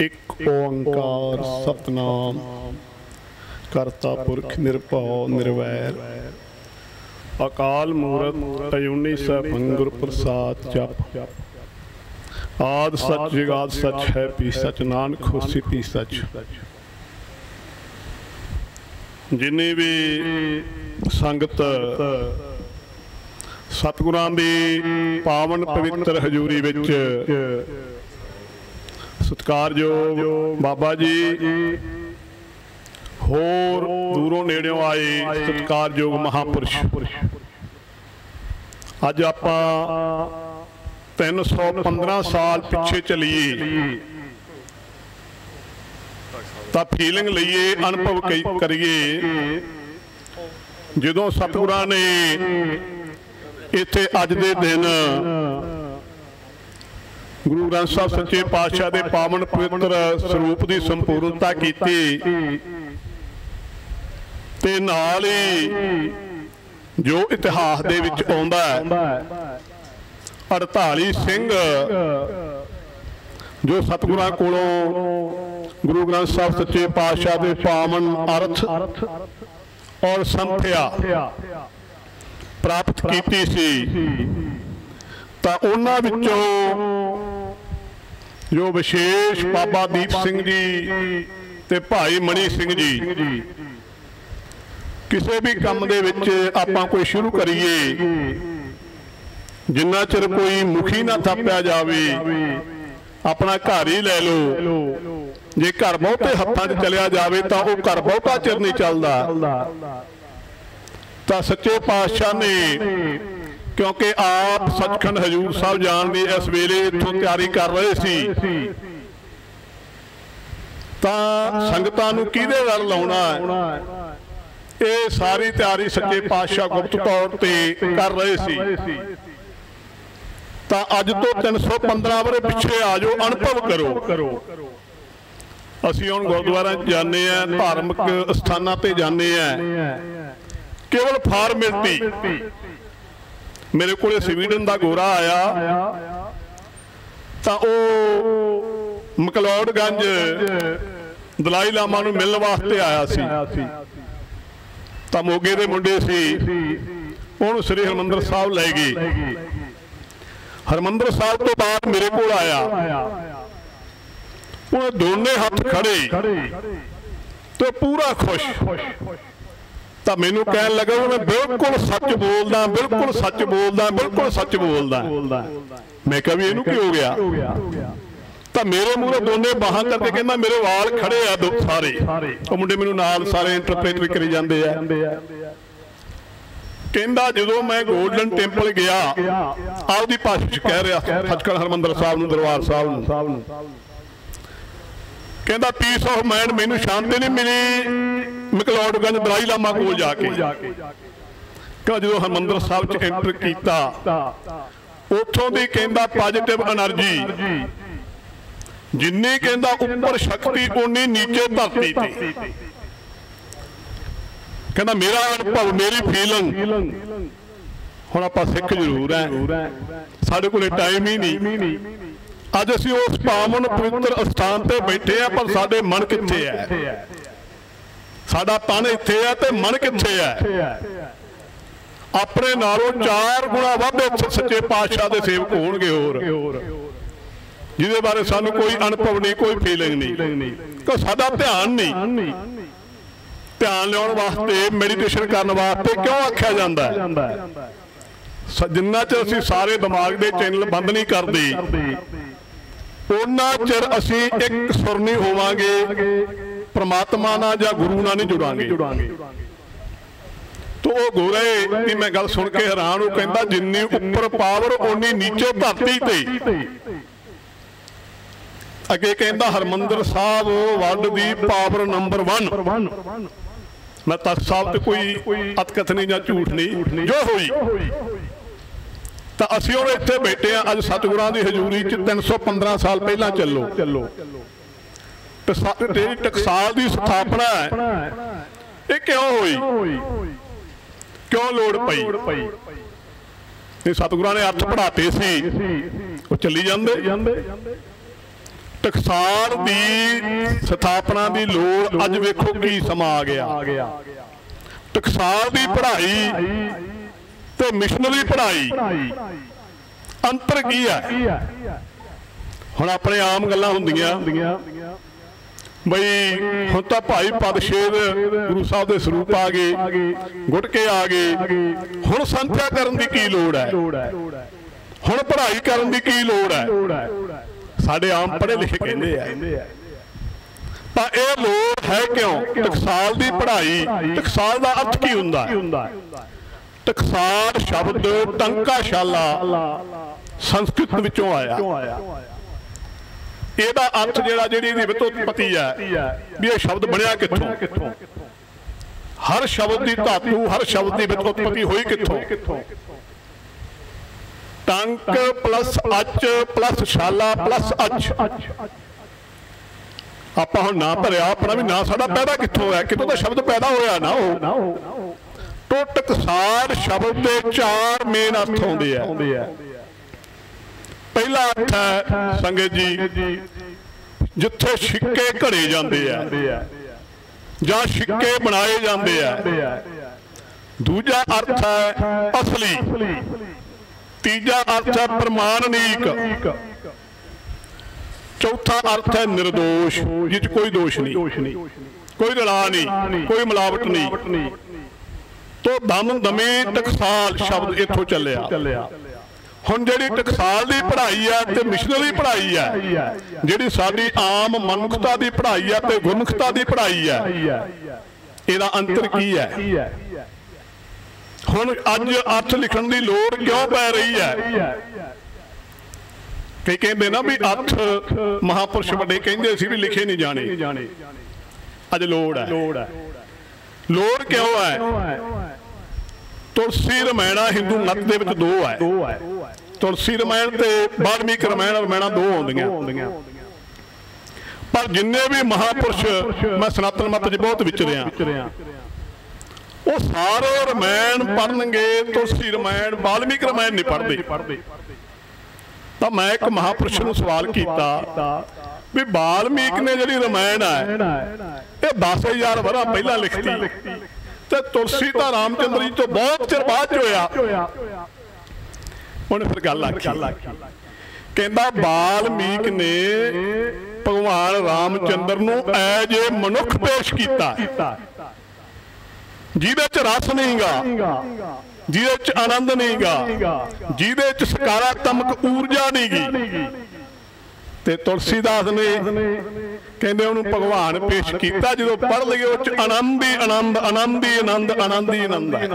ਇੱਕ ਓੰਕਾਰ ਸਤਨਾਮ। ਕਰਤਾ ਪੁਰਖ ਨਿਰਭਉ ਨਿਰਵੈਰ। ਅਕਾਲ ਮੂਰਤ ਅਜੂਨੀ ਸੈਭੰ ਗੁਰ ਪ੍ਰਸਾਦ ਜਪ। ਆਦ ਸੱਚ ਜਗਾਦ ਸੱਚ ਹੈ ਪੀ ਸੱਚ, ਨਾਨਕ ਹੋਸੀ ਪੀ ਸੱਚ। ਜਿਨੇ ਵੀ ਸੰਗਤ ਸਤਿਗੁਰਾਂ ਦੀ ਪਾਵਨ ਪਵਿੱਤਰ ਹਜ਼ੂਰੀ ਵਿੱਚ ਸਤਿਕਾਰਯੋਗ ਬਾਬਾ ਜੀ। ਹੋਰ ਦੂਰੋਂ ਨੇੜਿਓਂ ਆਏ ਸਤਿਕਾਰਯੋਗ ਮਹਾਪੁਰਸ਼। ਅੱਜ ਆਪਾਂ 315 ਸਾਲ ਪਿੱਛੇ ਚਲੀਏ। ਤਾਂ ਫੀਲਿੰਗ ਲਈਏ, ਅਨੁਭਵ ਕਰੀਏ। ਜਦੋਂ ਸਤਿਗੁਰਾਂ ਨੇ ਇੱਥੇ ਅੱਜ ਦੇ ਦਿਨ ਗੁਰੂ ਗ੍ਰੰਥ ਸਾਹਿਬ ਸੱਚੇ ਪਾਤਸ਼ਾਹ ਦੇ ਪਾਵਨ ਪਵਿੱਤਰ ਸਰੂਪ ਦੀ ਸੰਪੂਰਨਤਾ ਕੀਤੀ। ਤੇ ਨਾਲ ਹੀ ਜੋ ਇਤਿਹਾਸ ਦੇ ਵਿੱਚ ਆਉਂਦਾ ਹੈ 48 ਸਿੰਘ, ਜੋ ਸਤਿਗੁਰਾਂ ਕੋਲੋਂ ਗੁਰੂ ਗ੍ਰੰਥ ਸਾਹਿਬ ਸੱਚੇ ਪਾਤਸ਼ਾਹ ਦੇ ਪਾਵਨ ਅਰਥ ਔਰ ਸੰਥਿਆ ਪ੍ਰਾਪਤ ਕੀਤੀ ਸੀ, ਤਾਂ ਉਹਨਾਂ ਵਿੱਚੋਂ ਜੋ ਵਿਸ਼ੇਸ਼ ਬਾਬਾ ਦੀਪ ਸਿੰਘ ਜੀ ਤੇ ਭਾਈ ਮਣੀ ਸਿੰਘ ਜੀ। ਕਿਸੇ ਵੀ ਕੰਮ ਦੇ ਵਿੱਚ ਆਪਾਂ ਕੋਈ ਸ਼ੁਰੂ ਕਰੀਏ ਜਿੰਨਾ ਚਿਰ ਕੋਈ ਮੁਖੀ ਨਾ ਥਾਪਿਆ ਜਾਵੇ ਆਪਣਾ ਘਰ ਹੀ ਲੈ ਲਓ। ਜੇ ਘਰ ਬਹੁਤੇ ਹੱਥਾਂ 'ਚ ਚਲਿਆ ਜਾਵੇ ਤਾਂ ਉਹ ਘਰ ਬਹੁਤਾ ਚਿਰ ਨਹੀਂ ਚੱਲਦਾ। ਤਾਂ ਸੱਚੇ ਪਾਤਸ਼ਾਹ ਨੇ ਕਿਉਂਕਿ ਆਪ ਸੱਚਖੰਡ ਹਜੂਰ ਸਾਹਿਬ ਜਾਣ ਦੀ ਇਸ ਵੇਲੇ ਇੱਥੋਂ ਤਿਆਰੀ ਕਰ ਰਹੇ ਸੀ। ਤਾਂ ਸੰਗਤਾਂ ਨੂੰ ਕਿਹਦੇ ਵੱਲ ਲਾਉਣਾ ਹੈ? ਇਹ ਸਾਰੀ ਤਿਆਰੀ ਸੱਚੇ ਪਾਤਸ਼ਾਹ ਗੁਪਤ ਤੌਰ ਤੇ ਕਰ ਰਹੇ ਸੀ। ਤਾਂ ਅੱਜ ਤੋਂ 315 ਵਰੇ ਪਿੱਛੇ ਆ ਜਾਓ, ਅਨੁਭਵ ਕਰੋ। ਅਸੀਂ ਹੁਣ ਗੁਰਦੁਆਰਾ ਜਾਂਦੇ ਆ ਧਾਰਮਿਕ ਸਥਾਨਾਂ ਤੇ ਜਾਂਦੇ ਆ ਕੇਵਲ ਫਾਰਮੈਲਿਟੀ। ਮੇਰੇ ਕੋਲੇ ਸਵੀਡਨ ਦਾ ਗੋਰਾ ਆਇਆ ਤਾਂ ਉਹ ਮਕਲੌਡਗੰਜ ਦਲਾਈ ਲਾਮਾ ਨੂੰ ਮਿਲਣ ਵਾਸਤੇ ਆਇਆ ਸੀ। ਤਾਂ ਮੋਗੇ ਦੇ ਮੁੰਡੇ ਸੀ। ਉਹਨੂੰ ਸ੍ਰੀ ਹਰਮੰਦਰ ਸਾਹਿਬ ਲੈ ਗਏ। ਹਰਮੰਦਰ ਸਾਹਿਬ ਤੋਂ ਬਾਅਦ ਮੇਰੇ ਕੋਲ ਆਇਆ। ਉਹ ਦੋਨੇ ਹੱਥ ਖੜੇ। ਤੇ ਪੂਰਾ ਖੁਸ਼। ਤਾਂ ਮੈਨੂੰ ਕਹਿਣ ਲੱਗਾ ਵੀ ਮੈਂ ਬਿਲਕੁਲ ਸੱਚ ਬੋਲਦਾ ਬਿਲਕੁਲ ਸੱਚ ਬੋਲਦਾ ਬਿਲਕੁਲ ਸੱਚ ਬੋਲਦਾ। ਮੈਂ ਕਿਹਾ ਵੀ ਇਹਨੂੰ ਕੀ ਹੋ ਗਿਆ? ਤਾਂ ਮੇਰੇ ਮੂਹਰੇ ਦੋਨੇ ਬਾਹਾਂ ਕਰਕੇ ਕਹਿੰਦਾ ਮੇਰੇ ਵਾਲ ਖੜੇ ਆ ਦੋ ਸਾਰੇ। ਉਹ ਮੁੰਡੇ ਮੈਨੂੰ ਨਾਲ ਸਾਰੇ ਇੰਟਰਪ੍ਰੀਟ ਕਰੀ ਜਾਂਦੇ ਆ। ਕਹਿੰਦਾ ਜਦੋਂ ਮੈਂ 골ਡਨ ਟੈਂਪਲ ਗਿਆ ਆਪਦੀ ਭਾਸ਼ਾ ਚ ਕਹਿ ਰਿਹਾ ਸੱਚਖੰਡ ਹਰਮੰਦਰ ਸਾਹਿਬ ਨੂੰ ਦਰਬਾਰ ਸਾਹਿਬ ਨੂੰ। ਕਹਿੰਦਾ ਪੀਸ ਆਫ ਮਾਈਂਡ ਮੈਨੂੰ ਸ਼ਾਂਤੀ ਨਹੀਂ ਮਿਲੀ। ਮਕਲੌਡਗੰਜ ਦਲਾਈ ਲਾਮਾ ਕੋਲ ਜਾ ਕੇ। ਕਾ। ਜਦੋਂ ਹਰਮੰਦਰ ਸਾਹਿਬ ਚ ਐਂਟਰ ਕੀਤਾ, ਉੱਥੋਂ ਦੀ ਕਹਿੰਦਾ ਪੋਜ਼ਿਟਿਵ એનર્ਜੀ ਜਿੰਨੀ ਕਹਿੰਦਾ ਉੱਪਰ ਸ਼ਕਤੀ ਉਨੀ ਨੀਚੇ ਧਰਤੀ ਤੇ। ਕਹਿੰਦਾ ਮੇਰਾ ਅਨੁਭਵ, ਮੇਰੀ ਫੀਲਿੰਗ ਹੁਣ ਆਪਾਂ ਸਿੱਖ ਜ਼ਰੂਰ ਹੈ। ਸਾਡੇ ਕੋਲੇ ਟਾਈਮ ਹੀ ਨਹੀਂ। ਅੱਜ ਅਸੀਂ ਉਸ ਪਾਵਨ ਪਵਿੱਤਰ ਅਸਥਾਨ ਤੇ ਬੈਠੇ ਆ ਪਰ ਸਾਡੇ ਮਨ ਕਿੱਥੇ ਹੈ? ਸਾਡਾ ਤਨ ਇੱਥੇ ਹੈ ਤੇ ਮਨ ਕਿੱਥੇ ਹੈ? ਆਪਣੇ ਨਾਲੋਂ ਚਾਰ ਗੁਣਾ ਵੱਧ ਸੱਚੇ ਪਾਤਸ਼ਾਹ ਦੇ ਸੇਵਕ ਹੋਣਗੇ ਹੋਰ। ਜਿਹਦੇ ਬਾਰੇ ਸਾਨੂੰ ਕੋਈ ਅਨੁਭਵ ਨਹੀਂ ਕੋਈ ਫੀਲਿੰਗ ਨਹੀਂ। ਕਿ ਸਾਡਾ ਧਿਆਨ ਨਹੀਂ? ਧਿਆਨ ਲਿਆਉਣ ਵਾਸਤੇ ਮੈਡੀਟੇਸ਼ਨ ਕਰਨ ਵਾਸਤੇ ਕਿਉਂ ਆਖਿਆ ਜਾਂਦਾ ਜਿੰਨਾ ਚਿਰ ਅਸੀਂ ਸਾਰੇ ਦਿਮਾਗ ਦੇ ਚੈਨਲ ਬੰਦ ਨਹੀਂ ਕਰਦੇ ਉਹਨਾਂ ਚਿਰ ਅਸੀਂ ਇੱਕ ਸੁਰ ਨਹੀਂ ਹੋਵਾਂਗੇ। ਪ੍ਰਮਾਤਮਾ ਨਾਲ ਜਾਂ ਗੁਰੂ ਨਾਲ ਨਹੀਂ ਜੁੜਾਂਗੇ। ਤੋ ਉਹ ਗੋਰੇ ਦੀ ਮੈਂ ਗੱਲ ਸੁਣ ਕੇ ਹੈਰਾਨ ਉਹ ਕਹਿੰਦਾ ਜਿੰਨੀ ਉੱਪਰ ਪਾਵਰ ਓਨੀ ਨੀਚੇ ਧਰਤੀ ਤੇ। ਅੱਗੇ ਕਹਿੰਦਾ ਹਰਮੰਦਰ ਸਾਹਿਬ ਵਰਲਡ ਦੀ ਪਾਵਰ ਨੰਬਰ 1 ਮੈਂ ਤਖਤ ਸਾਹਿਬ ਤੇ ਕੋਈ ਅਤਕਥਨੀ ਜਾਂ ਝੂਠ ਨਹੀਂ, ਜੋ ਹੋਈ। ਤਾਂ ਅਸੀਂ ਉਹ ਇੱਥੇ ਬੈਠੇ ਆ ਅੱਜ ਸਤਿਗੁਰਾਂ ਦੀ ਹਜ਼ੂਰੀ 'ਚ 315 ਸਾਲ ਪਹਿਲਾਂ ਚੱਲੋ। ਤੇ ਤੇਰੀ ਟਕਸਾਲ ਦੀ ਸਥਾਪਨਾ ਹੈ। ਇਹ ਕਿਉਂ ਹੋਈ? ਕਿਉਂ ਲੋੜ ਪਈ? ਇਹ ਸਤਿਗੁਰਾਂ ਨੇ ਅਰਥ ਪੜਾਤੇ ਸੀ। ਉਹ ਚੱਲੀ ਜਾਂਦੇ। ਟਕਸਾਲ ਦੀ ਸਥਾਪਨਾ ਦੀ ਲੋੜ ਅੱਜ ਵੇਖੋ ਕੀ ਸਮਾਂ ਆ ਗਿਆ। ਟਕਸਾਲ ਦੀ ਪੜ੍ਹਾਈ ਤੇ ਮਿਸ਼ਨਰੀ ਪੜ੍ਹਾਈ। ਅੰਤਰ ਕੀ ਹੈ? ਹੁਣ ਆਪਣੇ ਆਮ ਗੱਲਾਂ ਹੁੰਦੀਆਂ। ਬਈ, ਹੁਣ ਤਾਂ ਭਾਈ ਪਦਸ਼ੇਰ ਗੁਰੂ ਸਾਹਿਬ ਦੇ ਸਰੂਪ ਆ ਗਏ ਗੁਟਕੇ ਆ ਗਏ। ਹੁਣ ਸੰਥਿਆ ਕਰਨ ਦੀ ਕੀ ਲੋੜ ਹੈ? ਹੁਣ ਪੜ੍ਹਾਈ ਕਰਨ ਦੀ ਕੀ ਲੋੜ ਹੈ? ਸਾਡੇ ਆਮ ਪੜ੍ਹੇ ਲਿਖੇ ਕਹਿੰਦੇ ਆ, ਤਾਂ ਇਹ ਲੋੜ ਹੈ ਕਿਉਂ? ਟਕਸਾਲ ਦੀ ਪੜ੍ਹਾਈ, ਟਕਸਾਲ ਦਾ ਅਰਥ ਕੀ ਹੁੰਦਾ? ਟਕਸਾਲ ਸ਼ਬਦ ਟੰਕਾਸ਼ਾਲਾ ਅੱਲਾ ਸੰਸਕ੍ਰਿਤ ਵਿੱਚੋਂ ਆਇਆ। ਇਹਦਾ ਅਰਥ ਜਿਹੜਾ ਜਿਹੜੀ ਇਹਦੀ ਵਿਤੋਤਪਤੀ ਹੈ, ਵੀ ਇਹ ਸ਼ਬਦ ਬਣਿਆ ਕਿੱਥੋਂ? ਹਰ ਸ਼ਬਦ ਦੀ ਧਾਤੂ, ਹਰ ਸ਼ਬਦ ਦੀ ਵਿਤੋਤਪਤੀ ਹੋਈ ਕਿੱਥੋਂ? ਟੰਕ ਪਲੱਸ ਅਚ ਪਲੱਸ ਸ਼ਾਲਾ ਪਲੱਸ ਅਚ ਆਪਾਂ ਹੁਣ ਨਾ ਭਰਿਆ ਆਪਣਾ ਵੀ ਨਾ ਸਾਡਾ ਪੈਦਾ ਕਿੱਥੋਂ ਹੋਇਆ ਕਿਤੋਂ ਦਾ ਸ਼ਬਦ ਪੈਦਾ ਹੋਇਆ ਨਾ ਉਹ। ਨਾ ਹੋ ਸ਼ਬਦ ਦੇ ਚਾਰ ਮੇਨ ਅਰਥ ਹੁੰਦੇ ਆਉਂਦੇ ਆ। ਪਹਿਲਾ ਅਰਥ ਹੈ ਸੰਗਤ ਜੀ ਜਿੱਥੇ ਛਿੱਕੇ ਘੜੇ ਜਾਂਦੇ ਆ ਜਾਂ ਛਿੱਕੇ ਬਣਾਏ ਜਾਂਦੇ ਆ। ਦੂਜਾ ਅਰਥ ਹੈ ਅਸਲੀ। ਤੀਜਾ ਅਰਥ ਹੈ ਪ੍ਰਮਾਣਿਕ। ਇੱਕ ਚੌਥਾ ਅਰਥ ਹੈ ਨਿਰਦੋਸ਼ ਜਿਸ 'ਚ ਕੋਈ ਦੋਸ਼ ਨਹੀਂ। ਕੋਈ ਰਲਾ ਨਹੀਂ ਕੋਈ ਮਿਲਾਵਟ ਨਹੀਂ। ਤੋ ਦਮ ਦਮੇ ਟਕਸਾਲ ਸ਼ਬਦ ਇੱਥੋਂ ਚੱਲਿਆ। ਹੁਣ ਜਿਹੜੀ ਟਕਸਾਲ ਦੀ ਪੜ੍ਹਾਈ ਆ ਤੇ ਮਿਸ਼ਨਰੀ ਪੜ੍ਹਾਈ ਆ ਜਿਹੜੀ ਸਾਡੀ ਆਮ ਮਨੁੱਖਤਾ ਦੀ ਪੜ੍ਹਾਈ ਆ ਤੇ ਗੁਰਮੁਖਤਾ ਦੀ ਪੜ੍ਹਾਈ ਆ ਇਹਦਾ ਅੰਤਰ ਕੀ ਹੈ ਹੁਣ ਅੱਜ ਅਰਥ ਲਿਖਣ ਦੀ ਲੋੜ ਕਿਉਂ ਪੈ ਰਹੀ ਹੈ ਕਈ ਕਹਿੰਦੇ ਨਾ ਵੀ ਅਰਥ ਮਹਾਪੁਰਸ਼ ਵੱਡੇ ਕਹਿੰਦੇ ਸੀ ਵੀ ਲਿਖੇ ਨਹੀਂ ਜਾਣੇ। ਅੱਜ ਲੋੜ ਹੈ ਲੋੜ ਕਿਉਂ ਹੈ ਤੁਲਸੀ ਰਮਾਇਣਾ ਹਿੰਦੂ ਮਤ ਦੇ ਵਿੱਚ ਦੋ ਹੈ। ਤੁਲਸੀ ਰਮਾਇਣ ਤੇ ਬਾਲਮੀਕ ਰਮਾਇਣ ਰਮਾਇਣਾ ਦੋ ਆਉਂਦੀਆਂ ਪਰ ਜਿੰਨੇ ਵੀ ਮਹਾਪੁਰਸ਼ ਮੈਂ ਸਨਾਤਨ ਮਤ 'ਚ ਬਹੁਤ ਵਿਚਰਿਆ ਉਹ ਸਾਰੇ ਰਮਾਇਣ ਪੜਨਗੇ ਤੁਲਸੀ ਰਮਾਇਣ ਬਾਲਮੀਕ ਰਮਾਇਣ ਨਹੀਂ ਪੜਦੇ ਤਾਂ ਮੈਂ ਇੱਕ ਮਹਾਪੁਰਸ਼ ਨੂੰ ਸਵਾਲ ਕੀਤਾ ਵੀ ਬਾਲਮੀਕ ਨੇ ਜਿਹੜੀ ਰਮਾਇਣ ਹੈ ਇਹ 10000 ਵਰਾ ਪਹਿਲਾਂ ਲਿਖਤੀ। ਤੇ ਤੁਲਸੀ ਤਾਂ ਰਾਮਚੰਦਰ ਜੀ ਤੋਂ ਬਹੁਤ ਚਿਰ ਬਾਅਦ ਹੋਇਆ। ਉਹਨੇ ਫਿਰ ਗੱਲ ਆਖੀ। ਕਹਿੰਦਾ ਬਾਲਮੀਕ ਨੇ ਭਗਵਾਨ ਰਾਮਚੰਦਰ ਨੂੰ ਐ ਜੇ ਮਨੁੱਖ ਪੇਸ਼ ਕੀਤਾ, ਜਿਹਦੇ 'ਚ ਰਸ ਨਹੀਂਗਾ ਨਹੀਂਗਾ ਜਿਹਦੇ 'ਚ ਆਨੰਦ ਨਹੀਂਗਾ ਨਹੀਂਗਾ ਜਿਹਦੇ 'ਚ ਸਕਾਰਾਤਮਕ ਊਰਜਾ ਨਹੀਂਗੀ ਨਹੀਂਗੀ। ਤੇ ਤੁਲਸੀਦਾਸ ਨੇ ਕਹਿੰਦੇ ਉਹਨੂੰ ਭਗਵਾਨ ਪੇਸ਼ ਕੀਤਾ ਜਦੋਂ ਪੜ ਲਈਏ ਉਹ ਆਨੰਦ ਹੀ ਆਨੰਦ ਆਨੰਦ ਹੀ ਆਨੰਦ ਆਨੰਦ ਹੀ ਆਨੰਦ ਹੈ।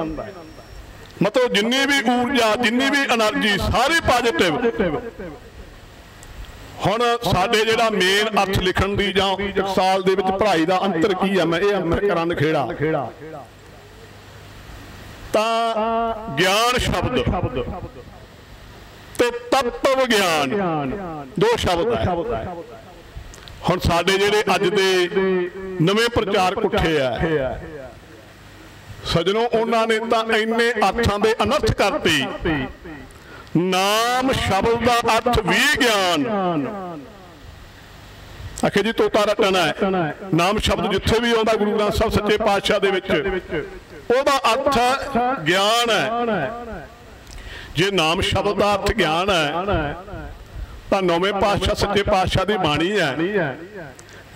ਮਤਲਬ ਜਿੰਨੀ ਵੀ ਊਰਜਾ ਜਿੰਨੀ ਵੀ એનર્ਜੀ ਸਾਰੀ ਪੋਜ਼ਿਟਿਵ ਹੁਣ ਸਾਡੇ ਜਿਹੜਾ ਮੇਨ ਅਰਥ ਲਿਖਣ ਦੀ ਜਾਂ ਸਾਲ ਦੇ ਵਿੱਚ ਪੜ੍ਹਾਈ ਦਾ ਅੰਤਰ ਕੀ ਹੈ ਮੈਂ ਇਹ ਅੰਤਰ ਕਰਾਂ ਨਖੇੜਾ ਤਾਂ ਗਿਆਨ ਸ਼ਬਦ। ਤੇ ਤਤਵ ਗਿਆਨ। ਦੋ ਸ਼ਬਦ ਹੈ। ਹੁਣ ਸਾਡੇ ਜਿਹੜੇ ਅੱਜ ਦੇ ਨਵੇਂ ਪ੍ਰਚਾਰਕ ਉੱਠੇ ਆ। ਸਜਣੋ ਉਹਨਾਂ ਨੇ ਤਾਂ ਇੰਨੇ ਅਰਥਾਂ ਦੇ ਅਨਰਥ ਕਰਤੇ। ਨਾਮ ਸ਼ਬਦ ਦਾ ਅਰਥ ਵੀ ਗਿਆਨ। ਆਖੇ ਜੀ ਤੋਤਾ ਰਟਣਾ ਹੈ। ਨਾਮ ਸ਼ਬਦ ਜਿੱਥੇ ਵੀ ਆਉਂਦਾ ਗੁਰੂ ਗ੍ਰੰਥ ਸਾਹਿਬ ਸੱਚੇ ਪਾਤਸ਼ਾਹ ਦੇ ਵਿੱਚ। ਉਹਦਾ ਅਰਥ ਗਿਆਨ ਹੈ। ਜੇ ਨਾਮ ਸ਼ਬਦ ਦਾ ਅਰਥ ਗਿਆਨ ਹੈ। ਤਾਂ ਨੌਵੇਂ ਪਾਤਸ਼ਾਹ ਸੱਚੇ ਪਾਤਸ਼ਾਹ ਦੀ ਬਾਣੀ ਹੈ।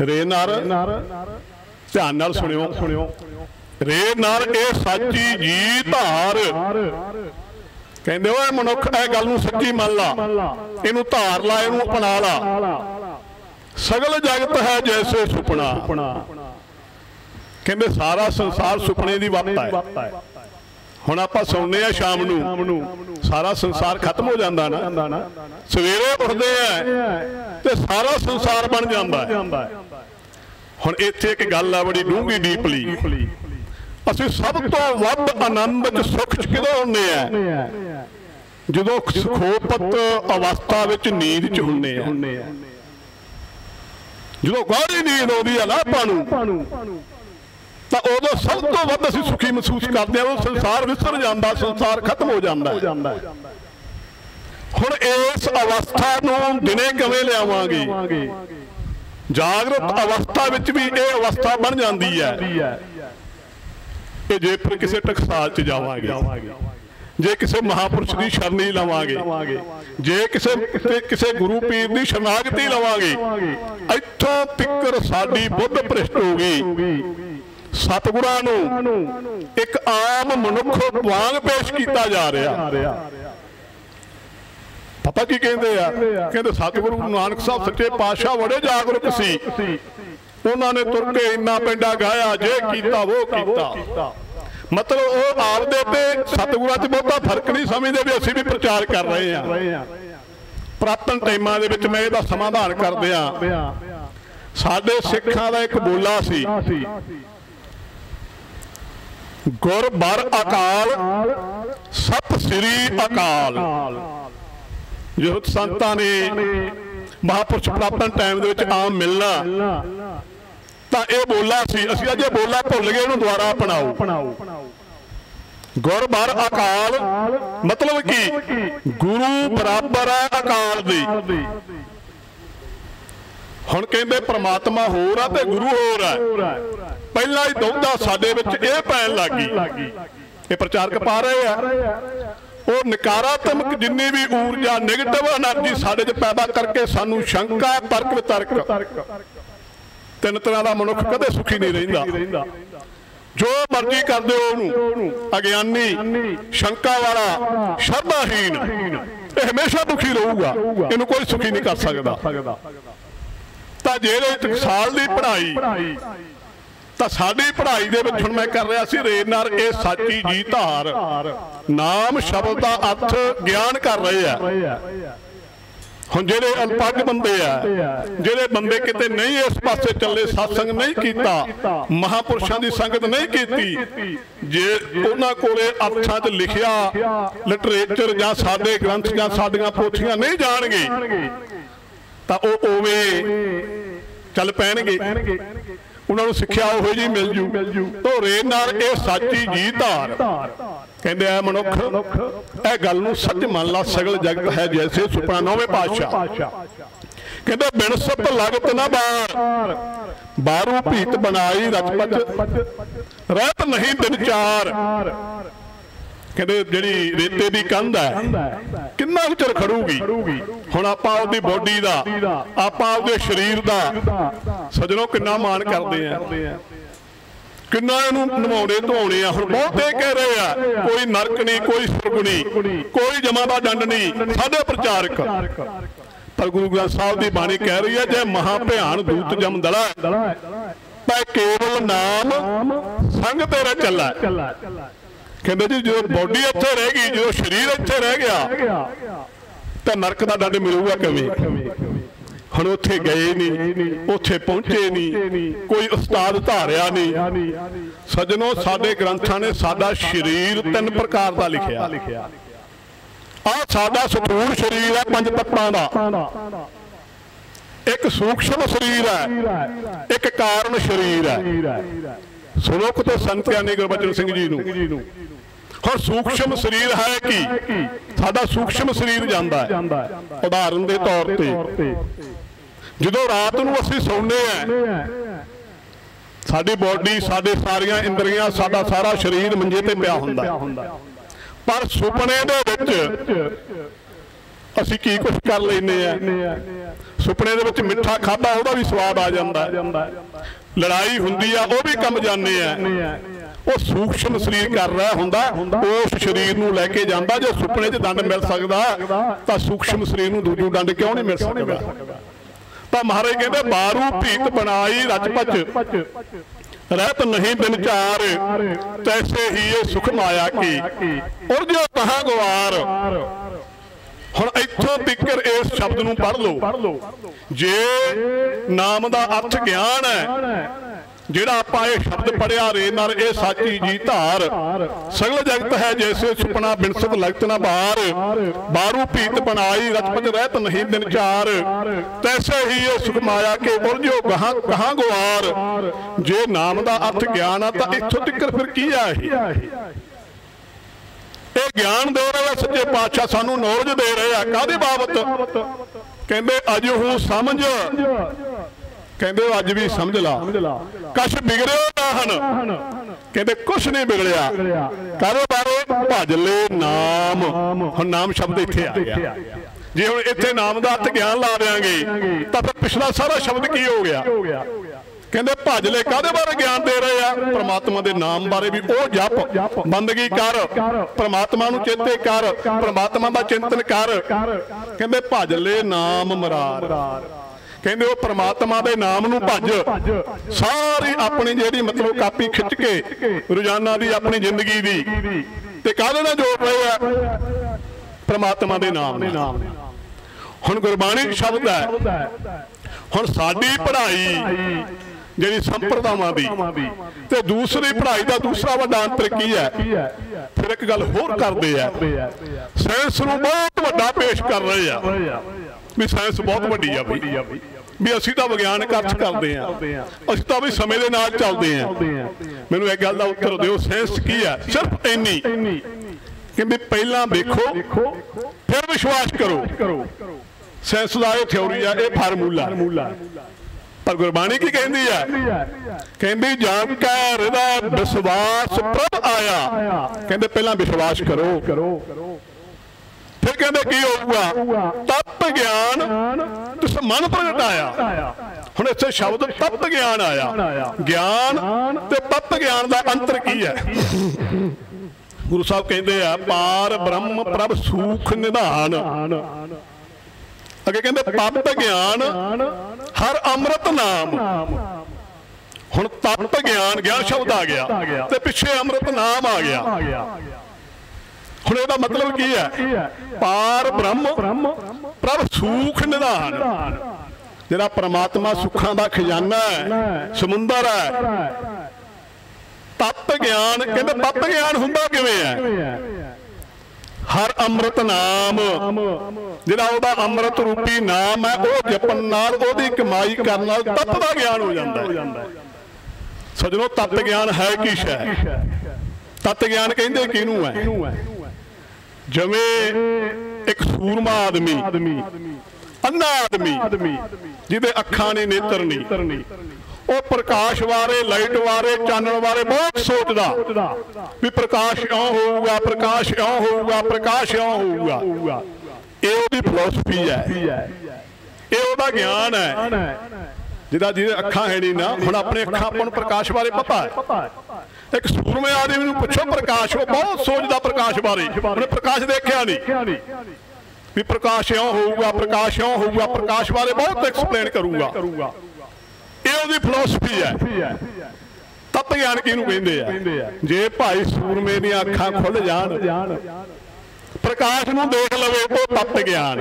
ਰੇ ਨਰ ਧਿਆਨ ਨਾਲ ਸੁਣਿਓ। ਸੁਣਿਓ। ਰੇ ਨਰ ਇਹ ਸੱਚੀ ਜੀ ਧਾਰ ਕਹਿੰਦੇ ਓਏ ਮਨੁੱਖ ਇਹ ਗੱਲ ਨੂੰ ਸੱਚੀ ਮੰਨ ਲਾ। ਇਹਨੂੰ ਧਾਰ ਲਾ ਇਹਨੂੰ ਅਪਣਾ ਲਾ। ਸਗਲ ਜਗਤ ਹੈ ਜੈਸੇ ਸੁਪਨਾ। ਕਹਿੰਦੇ ਸਾਰਾ ਸੰਸਾਰ ਸੁਪਨੇ ਦੀ ਵਕਤ ਹੈ। ਹੁਣ ਆਪਾਂ ਸੌਂਦੇ ਆ ਸ਼ਾਮ ਨੂੰ। ਸਾਰਾ ਸੰਸਾਰ ਖਤਮ ਹੋ ਜਾਂਦਾ ਨਾ। ਸਵੇਰੇ ਉੱਠਦੇ ਆ ਤੇ ਸਾਰਾ ਸੰਸਾਰ ਬਣ ਜਾਂਦਾ ਹੁਣ ਇੱਥੇ ਇੱਕ ਗੱਲ ਆ ਬੜੀ ਡੂੰਘੀ, ਡੀਪਲੀ। ਅਸੀਂ ਸਭ ਤੋਂ ਵੱਧ ਆਨੰਦ ਚ ਸੁੱਖ ਚ ਕਿਦੋਂ ਹੁੰਦੇ ਆ? ਹੈ ਜਦੋਂ ਸੁਖੋਪਤ ਅਵਸਥਾ ਵਿੱਚ ਨੀਂਦ ਚ ਹੁੰਦੇ ਆ। ਜਦੋਂ ਗਾੜੀ ਨੀਂਦ ਆਉਂਦੀ ਆ ਨਾ ਆਪਾਂ ਨੂੰ ਤਾਂ ਉਦੋਂ ਸਭ ਤੋਂ ਵੱਧ ਅਸੀਂ ਸੁਖੀ ਮਹਿਸੂਸ ਕਰਦੇ ਹਾਂ, ਉਹ ਸੰਸਾਰ ਵਿਸਰ ਜਾਂਦਾ, ਸੰਸਾਰ ਖਤਮ ਹੋ ਜਾਂਦਾ ਹੁਣ ਇਸ ਅਵਸਥਾ ਨੂੰ ਦਿਨੇ ਕਿਵੇਂ ਲਿਆਵਾਂਗੇ? ਜਾਗਰਤ ਅਵਸਥਾ ਵਿੱਚ ਵੀ ਇਹ ਅਵਸਥਾ ਬਣ ਜਾਂਦੀ ਹੈ ਕਿ ਜੇ ਫਿਰ ਕਿਸੇ ਟਕਸਾਲ 'ਚ ਜਾਵਾਂਗੇ, ਜੇ ਕਿਸੇ ਮਹਾਪੁਰਸ਼ ਦੀ ਸ਼ਰਣੀ ਲਵਾਂਗੇ, ਜੇ ਕਿਸੇ ਕਿਸੇ- ਗੁਰੂ ਪੀਰ ਦੀ ਸ਼ਰਨਾਗਤੀ ਲਵਾਂਗੇ, ਇੱਥੋਂ ਤਿੱਕਰ ਸਾਡੀ ਬੁੱਧ ਭ੍ਰਿਸ਼ਟ ਹੋ ਗਈ। ਸਤਿਗੁਰਾਂ ਨੂੰ ਇੱਕ ਆਮ ਮਨੁੱਖ ਵਾਂਗ ਪੇਸ਼ ਕੀਤਾ ਜਾ ਰਿਹਾ। ਪਤਾ ਕੀ ਕਹਿੰਦੇ ਆ? ਕਹਿੰਦੇ ਸਤਿਗੁਰੂ ਨਾਨਕ ਸਾਹਿਬ ਸੱਚੇ ਪਾਤਸ਼ਾਹ ਬੜੇ ਜਾਗਰੂਕ ਸੀ। ਉਹਨਾਂ ਨੇ ਤੁਰ ਕੇ ਇੰਨਾ ਪਿੰਡਾ ਗਾਇਆ, ਜੇ ਕੀਤਾ, ਉਹ ਕੀਤਾ। ਮਤਲਬ ਉਹ ਆਪਦੇ ਤੇ ਸਤਿਗੁਰਾਂ 'ਚ ਬਹੁਤਾ ਫ਼ਰਕ ਨਹੀਂ ਸਮਝਦੇ ਵੀ ਅਸੀਂ ਵੀ ਪ੍ਰਚਾਰ ਕਰ ਰਹੇ ਹਾਂ। ਪ੍ਰਾਤਨ ਟਾਈਮਾਂ ਦੇ ਵਿੱਚ ਮੈਂ ਇਹਦਾ ਸਮਾਧਾਨ ਕਰਦੇ ਆ ਸਾਡੇ ਸਿੱਖਾਂ ਦਾ ਇੱਕ ਬੋਲਾ ਸੀ। ਗੁਰ ਅਕਾਲ, ਸਤ ਸ੍ਰੀ ਅਕਾਲ। ਜੋ ਸੰਤਾਂ ਨੇ ਮਹਾਪੁਰਸ਼ ਪ੍ਰਾਪਤਨ ਟਾਈਮ ਦੇ ਵਿੱਚ ਆਮ ਮਿਲਣਾ, ਤਾਂ ਇਹ ਬੋਲਾ ਸੀ। ਅਸੀਂ ਅੱਜ ਇਹ ਬੋਲਾ ਭੁੱਲ ਗਏ, ਇਹਨੂੰ ਦੁਬਾਰਾ ਅਪਣਾਓ। ਗੁਰਬਰ ਅਕਾਲ ਮਤਲਬ ਕੀ? ਗੁਰੂ ਬਰਾਬਰ ਹੈ ਅਕਾਲ ਦੀ। ਹੁਣ ਕਹਿੰਦੇ ਪ੍ਰਮਾਤਮਾ ਹੋਰ ਆ ਤੇ ਗੁਰੂ ਹੋਰ ਆ। ਪਹਿਲਾਂ ਹੀ ਦੌਂਦਾ ਸਾਡੇ ਵਿੱਚ ਇਹ ਪੈਣ ਲੱਗੀ ਇਹ ਪ੍ਰਚਾਰਕ ਪਾ ਰਹੇ ਆ। ਉਹ ਨਕਾਰਾਤਮਕ ਜਿੰਨੀ ਵੀ ਊਰਜਾ ਨੈਗੇਟਿਵ એનર્ਜੀ ਸਾਡੇ 'ਚ ਪੈਦਾ ਕਰਕੇ ਸਾਨੂੰ ਸ਼ੰਕਾ, ਤਰਕ ਵਿਤਰਕ। ਤਿੰਨ ਤਰ੍ਹਾਂ ਦਾ ਮਨੁੱਖ ਕਦੇ ਸੁਖੀ ਨਹੀਂ ਰਹਿੰਦਾ। ਜੋ ਮਰਜ਼ੀ ਕਰਦੇ ਹੋ ਉਹਨੂੰ, ਅਗਿਆਨੀ, ਸ਼ੰਕਾ ਵਾਲਾ ਸ਼ਰਧਾਹੀਨ ਇਹ ਹਮੇਸ਼ਾ ਦੁਖੀ ਰਹੂਗਾ। ਇਹਨੂੰ ਕੋਈ ਸੁਖੀ ਨਹੀਂ ਕਰ ਸਕਦਾ। ਤਾਂ ਜਿਹੜੇ ਟਕਸਾਲ ਦੀ ਪੜ੍ਹਾਈ ਤਾਂ ਸਾਡੀ ਪੜ੍ਹਾਈ ਦੇ ਵਿੱਚ ਹੁਣ ਮੈਂ ਕਰ ਰਿਹਾ ਸੀ ਰੇਨਾਰ ਇਹ ਸਾਚੀ ਜੀ ਧਾਰ। ਨਾਮ ਸ਼ਬਦ ਦਾ ਅਰਥ ਗਿਆਨ ਕਰ ਰਹੇ ਆ। ਹੁਣ ਜਿਹੜੇ ਅਨਪੜ੍ਹ ਬੰਦੇ ਆ ਜਿਹੜੇ ਬੰਦੇ ਕਿਤੇ ਨਹੀਂ ਇਸ ਪਾਸੇ ਚੱਲੇ satsang ਨਹੀਂ ਕੀਤਾ ਮਹਾਪੁਰਸ਼ਾਂ ਦੀ ਸੰਗਤ ਨਹੀਂ ਕੀਤੀ ਜੇ ਉਹਨਾਂ ਕੋਲੇ ਅਰਥਾਂ 'ਚ ਲਿਖਿਆ ਲਿਟਰੇਚਰ ਜਾਂ ਸਾਡੇ ਗ੍ਰੰਥ ਜਾਂ ਸਾਡੀਆਂ ਪੋਥੀਆਂ ਨਹੀਂ ਜਾਣਗੇ। ਤਾਂ ਉਹ ਉਵੇਂ ਚੱਲ ਪੈਣਗੇ। ਉਹਨਾਂ ਨੂੰ ਸਿੱਖਿਆ ਉਹੋ ਜੀ। ਮਿਲ ਜੂ। ਧੋਰੇ ਨਾਲ ਇਹ ਸਾਚੀ ਜੀ ਧਾਰ। ਕਹਿੰਦੇ ਆ ਮਨੁੱਖ ਇਹ ਗੱਲ ਨੂੰ ਸੱਚ ਮੰਨ ਲਾ ਸਗਲ ਜਗਤ ਹੈ ਜੈਸੇ ਸੁਪਨਾ ਨੌਵੇਂ ਪਾਤਸ਼ਾਹ। ਕਹਿੰਦੇ ਬਿਨ ਸਪ ਲਗਤ ਨਾ ਬਾਰ ਬਾਰੂ ਭੀਤ ਬਣਾਈ ਰਚਪਚ ਰਹਿਤ ਨਹੀਂ ਦਿਨ ਚਾਰ। ਕਹਿੰਦੇ ਜਿਹੜੀ ਰੇਤੇ ਦੀ ਕੰਧ ਹੈ ਕਿੰਨਾ ਚਿਰ ਖੜੂਗੀ? ਹੁਣ ਆਪਾਂ ਉਹਦੀ ਬੋਡੀ ਦਾ ਆਪਾਂ ਉਹਦੇ ਸਰੀਰ ਦਾ ਸਜਣੋ ਕਿੰਨਾ ਮਾਣ ਕਰਦੇ ਆ। ਕਿੰਨਾ ਇਹਨੂੰ ਨਵਾਉਣੇ ਧਵਾਉਣੇ ਆ। ਹੁਣ ਬਹੁਤੇ ਕਹਿ ਰਹੇ ਆ ਕੋਈ ਨਰਕ ਨਹੀਂ ਕੋਈ ਸੁਰਗ ਨਹੀਂ ਕੋਈ ਜਮਾ ਦਾ ਦੰਡ ਨਹੀਂ ਸਾਡੇ ਪ੍ਰਚਾਰਕ। ਪਰ ਗੁਰੂ ਗ੍ਰੰਥ ਸਾਹਿਬ ਦੀ ਬਾਣੀ ਕਹਿ ਰਹੀ ਹੈ ਜੇ ਮਹਾ ਭਿਆਨ ਦੂਤ ਜਮ ਦਲਾ ਤਾਂ ਕੇਵਲ ਨਾਮ ਸੰਗ ਤੇਰਾ ਚੱਲਾ ਕਹਿੰਦੇ ਜੀ ਜਦੋਂ ਬੋਡੀ ਇੱਥੇ ਰਹਿ ਗਈ, ਜਦੋਂ ਸਰੀਰ ਇੱਥੇ ਰਹਿ ਗਿਆ, ਤਾਂ ਨਰਕ ਦਾ ਦੰਡ ਮਿਲੂਗਾ ਕਿਵੇਂ? ਹੁਣ ਉੱਥੇ ਗਏ ਨਹੀਂ ਉੱਥੇ ਪਹੁੰਚੇ ਨਹੀਂ ਕੋਈ ਉਸਤਾਦ ਧਾਰਿਆ ਨਹੀਂ ਸਜਣੋ, ਸਾਡੇ ਗ੍ਰੰਥਾਂ ਨੇ ਸਾਡਾ ਸਰੀਰ ਤਿੰਨ ਪ੍ਰਕਾਰ ਦਾ ਲਿਖਿਆ। ਆ ਸਾਡਾ ਸਥੂਲ ਸਰੀਰ ਹੈ ਪੰਜ ਤੱਤਾਂ ਦਾ। ਇੱਕ ਸੂਖਸ਼ਮ ਸਰੀਰ ਹੈ, ਇੱਕ ਕਾਰਨ ਸਰੀਰ ਹੈ। ਸੁਣੋ ਕਿਤੇ ਸੰਤ ਗਿਆਨੀ ਗੁਰਬਚਨ ਸਿੰਘ ਜੀ ਨੂੰ। ਹੁਣ ਸੂਖਸ਼ਮ ਸਰੀਰ ਹੈ ਕੀ? ਸਾਡਾ ਸੂਖਸ਼ਮ ਸਰੀਰ ਜਾਂਦਾ ਹੈ। ਉਦਾਹਰਨ ਦੇ ਤੌਰ ਤੇ। ਜਦੋਂ ਰਾਤ ਨੂੰ ਅਸੀਂ ਸੌਂਦੇ ਆ ਸਾਡੀ ਬਾਡੀ ਸਾਡੇ ਸਾਰੀਆਂ ਇੰਦਰੀਆਂ ਸਾਡਾ ਸਾਰਾ ਸਰੀਰ ਮੰਜੇ ਤੇ ਪਿਆ ਹੁੰਦਾ ਪਰ ਸੁਪਨੇ ਦੇ ਵਿੱਚ ਅਸੀਂ ਕੀ ਕੁਝ ਕਰ ਲੈਨੇ ਆ ਸੁਪਨੇ ਦੇ ਵਿੱਚ ਮਿੱਠਾ ਖਾਦਾ ਉਹਦਾ ਵੀ ਸਵਾਦ ਆ ਜਾਂਦਾ ਲੜਾਈ ਹੁੰਦੀ ਆ ਉਹ ਵੀ ਕੰਮ ਜਾਂਦੇ ਆ। ਉਹ ਸੂਖਸ਼ਮ ਸਰੀਰ ਕਰ ਰਿਹਾ ਹੁੰਦਾ ਉਸ ਸਰੀਰ ਨੂੰ ਲੈ ਕੇ ਜਾਂਦਾ ਜੇ ਸੁਪਨੇ 'ਚ ਦੰਡ ਮਿਲ ਸਕਦਾ ਤਾਂ ਸੂਖਸ਼ਮ ਸਰੀਰ ਨੂੰ ਦੂਜੂ ਦੰਡ ਕਿਉਂ ਨਹੀਂ ਮਿਲ ਸਕਦਾ? ਤਾਂ ਮਹਾਰਾਜ ਕਹਿੰਦੇ ਬਾਰੂ ਭੀਤ ਬਣਾਈ ਰਚਪਚ ਰਹਿਤ ਨਹੀਂ ਦਿਨ ਚਾਰ ਤੈਸੇ ਹੀ ਇਹ ਸੁਖ ਮਾਇਆ ਕੀ। ਔਰ ਜੋ ਕਹਾ ਗਵਾਰ ਹੁਣ ਇੱਥੋਂ ਤਿੱਕਰ ਇਸ ਸ਼ਬਦ ਨੂੰ ਪੜ੍ਹ ਲਓ। ਜੇ ਨਾਮ ਦਾ ਅਰਥ ਗਿਆਨ ਹੈ ਜਿਹੜਾ ਆਪਾਂ ਇਹ ਸ਼ਬਦ ਪੜਿਆ ਰੇ ਨਰ ਇਹ ਸਾਚੀ ਜੀ ਧਾਰ। ਸਗਲ ਜਗਤ ਹੈ ਜੈਸੇ ਸੁਪਨਾ ਬਿਨਸਤ ਲਗਤ ਨਾ ਬਾਹਰ ਬਾਰੂ ਭੀਤ ਬਣਾਈ ਰਚਪਤ ਰਹਿਤ ਨਹੀਂ ਦਿਨ ਚਾਰ। ਤੈਸੇ ਹੀ ਇਹ ਸੁਖ ਮਾਇਆ ਕੇ ਉਲਝੋ ਗਾਹਾਂ ਕਹਾਂ ਗਵਾਰ ਜੇ ਨਾਮ ਦਾ ਅਰਥ ਗਿਆਨ ਆ ਤਾਂ ਇੱਥੋਂ ਤੱਕ ਫਿਰ ਕੀ ਆ ਇਹ? ਇਹ ਗਿਆਨ ਦੇ ਰਹੇ ਆ, ਸੱਚੇ ਪਾਤਸ਼ਾਹ ਸਾਨੂੰ ਨੌਲੇਜ ਦੇ ਰਹੇ ਆ। ਕਾਹਦੇ ਬਾਬਤ? ਕਹਿੰਦੇ ਅਜ ਹੂੰ ਸਮਝ। ਕਹਿੰਦੇ ਅੱਜ ਵੀ ਸਮਝ ਲਾ। ਕਸ਼ ਲਾ ਨਾ ਹਨ। ਕਹਿੰਦੇ ਕੁਛ ਨਹੀਂ ਬਿਗੜਿਆ ਕਾਹਦੇ ਬਾਰੇ ਭਜ ਲੈ ਨਾਮ। ਹੁਣ ਨਾਮ ਸ਼ਬਦ ਇੱਥੇ ਆ ਗਿਆ। ਜੇ ਹੁਣ ਇੱਥੇ ਨਾਮ ਦਾ ਅਰਥ ਗਿਆਨ ਲਾ ਦੇਾਂਗੇ ਤਾਂ ਫਿਰ ਪਿਛਲਾ ਸਾਰਾ ਸ਼ਬਦ ਕੀ ਹੋ ਗਿਆ? ਕਹਿੰਦੇ ਭਜ ਲੈ ਕਾਹਦੇ ਬਾਰੇ ਗਿਆਨ ਦੇ ਰਹੇ ਆ? ਪ੍ਰਮਾਤਮਾ ਦੇ ਨਾਮ ਬਾਰੇ ਵੀ ਉਹ ਜਪ। ਬੰਦਗੀ ਕਰ। ਪ੍ਰਮਾਤਮਾ ਨੂੰ ਚੇਤੇ ਕਰ। ਪ੍ਰਮਾਤਮਾ ਦਾ ਚਿੰਤਨ ਕਰ ਕਰ। ਕਹਿੰਦੇ ਭਜ ਲੈ ਨਾਮ ਮਰਾਰ। ਕਹਿੰਦੇ ਉਹ ਪ੍ਰਮਾਤਮਾ ਦੇ ਨਾਮ ਨੂੰ ਭੱਜ। ਸਾਰੀ ਆਪਣੀ ਜਿਹੜੀ ਮਤਲਬ ਕਾਪੀ ਖਿੱਚ ਕੇ ਰੋਜ਼ਾਨਾ ਦੀ ਆਪਣੀ ਜ਼ਿੰਦਗੀ ਦੀ ਤੇ ਕਾਹਦੇ ਨਾਲ ਜੋੜ ਰਹੇ ਆ? ਪ੍ਰਮਾਤਮਾ ਦੇ ਨਾਮ ਨਾਲ। ਹੁਣ ਗੁਰਬਾਣੀ ਸ਼ਬਦ ਹੈ, ਹੁਣ ਸਾਡੀ ਪੜ੍ਹਾਈ ਜਿਹੜੀ ਸੰਪਰਦਾਵਾਂ ਦੀ ਤੇ ਦੂਸਰੀ ਪੜ੍ਹਾਈ ਦਾ ਦੂਸਰਾ ਵੱਡਾ ਅੰਤਰ ਕੀ ਹੈ? ਫਿਰ ਇੱਕ ਗੱਲ ਹੋਰ ਕਰਦੇ ਆ। ਹੈ ਸਾਇੰਸ ਨੂੰ ਬਹੁਤ ਵੱਡਾ ਪੇਸ਼ ਕਰ ਰਹੇ ਆ। ਵੀ ਸਾਇੰਸ ਬਹੁਤ ਵੱਡੀ ਆ ਵੱਡੀ ਆ ਬਈ। ਵੀ ਅਸੀਂ ਤਾਂ ਵਿਗਿਆਨਕ ਅਰਥ ਕਰਦੇ ਆ ਅਸੀਂ ਤਾਂ ਵੀ ਸਮੇਂ ਦੇ ਨਾਲ ਚੱਲਦੇ ਆ ਮੈਨੂੰ ਇੱਕ ਗੱਲ ਦਾ ਉੱਤਰ ਦਿਓ ਸਾਇੰਸ ਕੀ ਹੈ? ਸਿਰਫ ਇੰਨੀ ਕਿ ਵੀ ਪਹਿਲਾਂ ਵੇਖੋ ਫਿਰ ਵਿਸ਼ਵਾਸ ਕਰੋ। ਸਾਇੰਸ ਦਾ ਇਹ ਥਿਉਰੀ ਆ ਇਹ ਫਾਰਮੂਲਾ। ਮੂਲਾ ਪਰ ਗੁਰਬਾਣੀ ਕੀ ਕਹਿੰਦੀ ਆ ਕਹਿੰਦੀ ਜਾਣ ਕੈ ਹਿਰਦਾ ਵਿਸ਼ਵਾਸ ਪ੍ਰਭ ਆਇਆ। ਕਹਿੰਦੇ ਪਹਿਲਾਂ ਵਿਸ਼ਵਾਸ ਕਰੋ। ਫਿਰ ਕਹਿੰਦੇ ਕੀ ਹੋਊਗਾ? ਤਪ ਗਿਆਨ ਤਿਸ ਮਨ ਪ੍ਰਗਟ ਆਇਆ। ਹੁਣ ਇੱਥੇ ਸ਼ਬਦ ਤਪ ਗਿਆਨ ਆਇਆ। ਗਿਆਨ ਤੇ ਤਪ ਗਿਆਨ ਦਾ ਅੰਤਰ ਕੀ ਹੈ? ਗੁਰੂ ਸਾਹਿਬ ਕਹਿੰਦੇ ਆ, ਪਾਰ ਬ੍ਰਹਮ ਪ੍ਰਭ ਸੂਖ ਨਿਧਾਨ। ਅੱਗੇ ਕਹਿੰਦੇ, ਤਪ ਗਿਆਨ ਹਰ ਅੰਮ੍ਰਿਤ ਨਾਮ। ਹੁਣ ਤਪ ਗਿਆਨ ਗਿਆ, ਸ਼ਬਦ ਆ ਗਿਆ। ਤੇ ਪਿੱਛੇ ਅੰਮ੍ਰਿਤ ਨਾਮ ਆ ਗਿਆ। ਹੁਣ ਇਹਦਾ ਮਤਲਬ ਕੀ ਹੈ? ਪਾਰ ਬ੍ਰਹਮ ਪ੍ਰਭ ਸੂਖ ਨਿਧਾਨ। ਜਿਹੜਾ ਪ੍ਰਮਾਤਮਾ ਸੁੱਖਾਂ ਦਾ ਖਜ਼ਾਨਾ ਹੈ। ਸਮੁੰਦਰ ਹੈ। ਤਪ ਗਿਆਨ ਕਹਿੰਦੇ ਤਪ ਗਿਆਨ ਹੁੰਦਾ ਕਿਵੇਂ ਹੈ? ਹਰ ਅੰਮ੍ਰਿਤ ਨਾਮ। ਜਿਹੜਾ ਉਹਦਾ ਅੰਮ੍ਰਿਤ ਰੂਪੀ ਨਾਮ ਹੈ ਉਹ ਜਪਣ ਨਾਲ ਉਹਦੀ ਕਮਾਈ ਕਰਨ ਨਾਲ ਤਪ ਦਾ ਗਿਆਨ ਹੋ ਜਾਂਦਾ ਹੋ। ਹੈ ਜਾਂਦਾ ਤਤ ਗਿਆਨ ਹੈ ਕੀ ਸ਼ੈ? ਤਤ ਗਿਆਨ ਕਹਿੰਦੇ ਕਿਹਨੂੰ ਹੈ? ਜਿਵੇਂ ਇੱਕ ਸੂਰਮਾ ਆਦਮੀ ਅੰਨਾ ਆਦਮੀ, ਜਿਹਦੇ ਅੱਖਾਂ ਨਹੀਂ ਨੇਤਰ ਨਹੀਂ। ਉਹ ਪ੍ਰਕਾਸ਼ ਬਾਰੇ ਲਾਈਟ ਬਾਰੇ ਚਾਨਣ ਬਾਰੇ ਬਹੁਤ ਸੋਚਦਾ ਵੀ ਪ੍ਰਕਾਸ਼ ਇਉਂ ਹੋਊਗਾ, ਪ੍ਰਕਾਸ਼ ਇਉਂ ਹੋਊਗਾ, ਪ੍ਰਕਾਸ਼ ਇਉਂ ਹੋਊਗਾ। ਇਹ ਉਹਦੀ ਫਿਲਾਸਫੀ ਹੈ। ਇਹ ਉਹਦਾ ਗਿਆਨ ਹੈ। ਜਿਹਦਾ ਜਿਹਦੇ ਅੱਖਾਂ ਹੈ ਨਹੀਂ ਨਾ, ਹੁਣ ਆਪਣੇ ਅੱਖਾਂ ਆਪਾਂ ਨੂੰ ਪ੍ਰਕਾਸ਼ ਬਾਰੇ ਪਤਾ ਹੈ। ਇੱਕ ਸੂਰਮੇ ਆਦਮੀ ਨੂੰ ਪੁੱਛੋ ਪ੍ਰਕਾਸ਼ ਉਹ ਬਹੁਤ ਸੋਚਦਾ ਪ੍ਰਕਾਸ਼ ਬਾਰੇ। ਉਹਨੇ ਪ੍ਰਕਾਸ਼ ਦੇਖਿਆ ਨਹੀਂ। ਵੀ ਪ੍ਰਕਾਸ਼ ਇਉਂ ਹੋਊਗਾ ਪ੍ਰਕਾਸ਼ ਇਉਂ ਹੋਊਗਾ ਪ੍ਰਕਾਸ਼ ਬਾਰੇ ਬਹੁਤ ਐਕਸਪਲੇਨ ਕਰੂਗਾ। ਇਹ ਉਹਦੀ ਫਿਲਾਸਫੀ ਹੈ। ਤਤ ਗਿਆਨ ਕਿਹਨੂੰ ਕਹਿੰਦੇ ਆ? ਕਹਿੰਦੇ ਆ। ਜੇ ਭਾਈ ਸੂਰਮੇ ਦੀਆਂ ਅੱਖਾਂ ਖੁੱਲ ਜਾਣ ਪ੍ਰਕਾਸ਼ ਨੂੰ ਦੇਖ ਲਵੇ ਉਹ ਤਤ ਗਿਆਨ।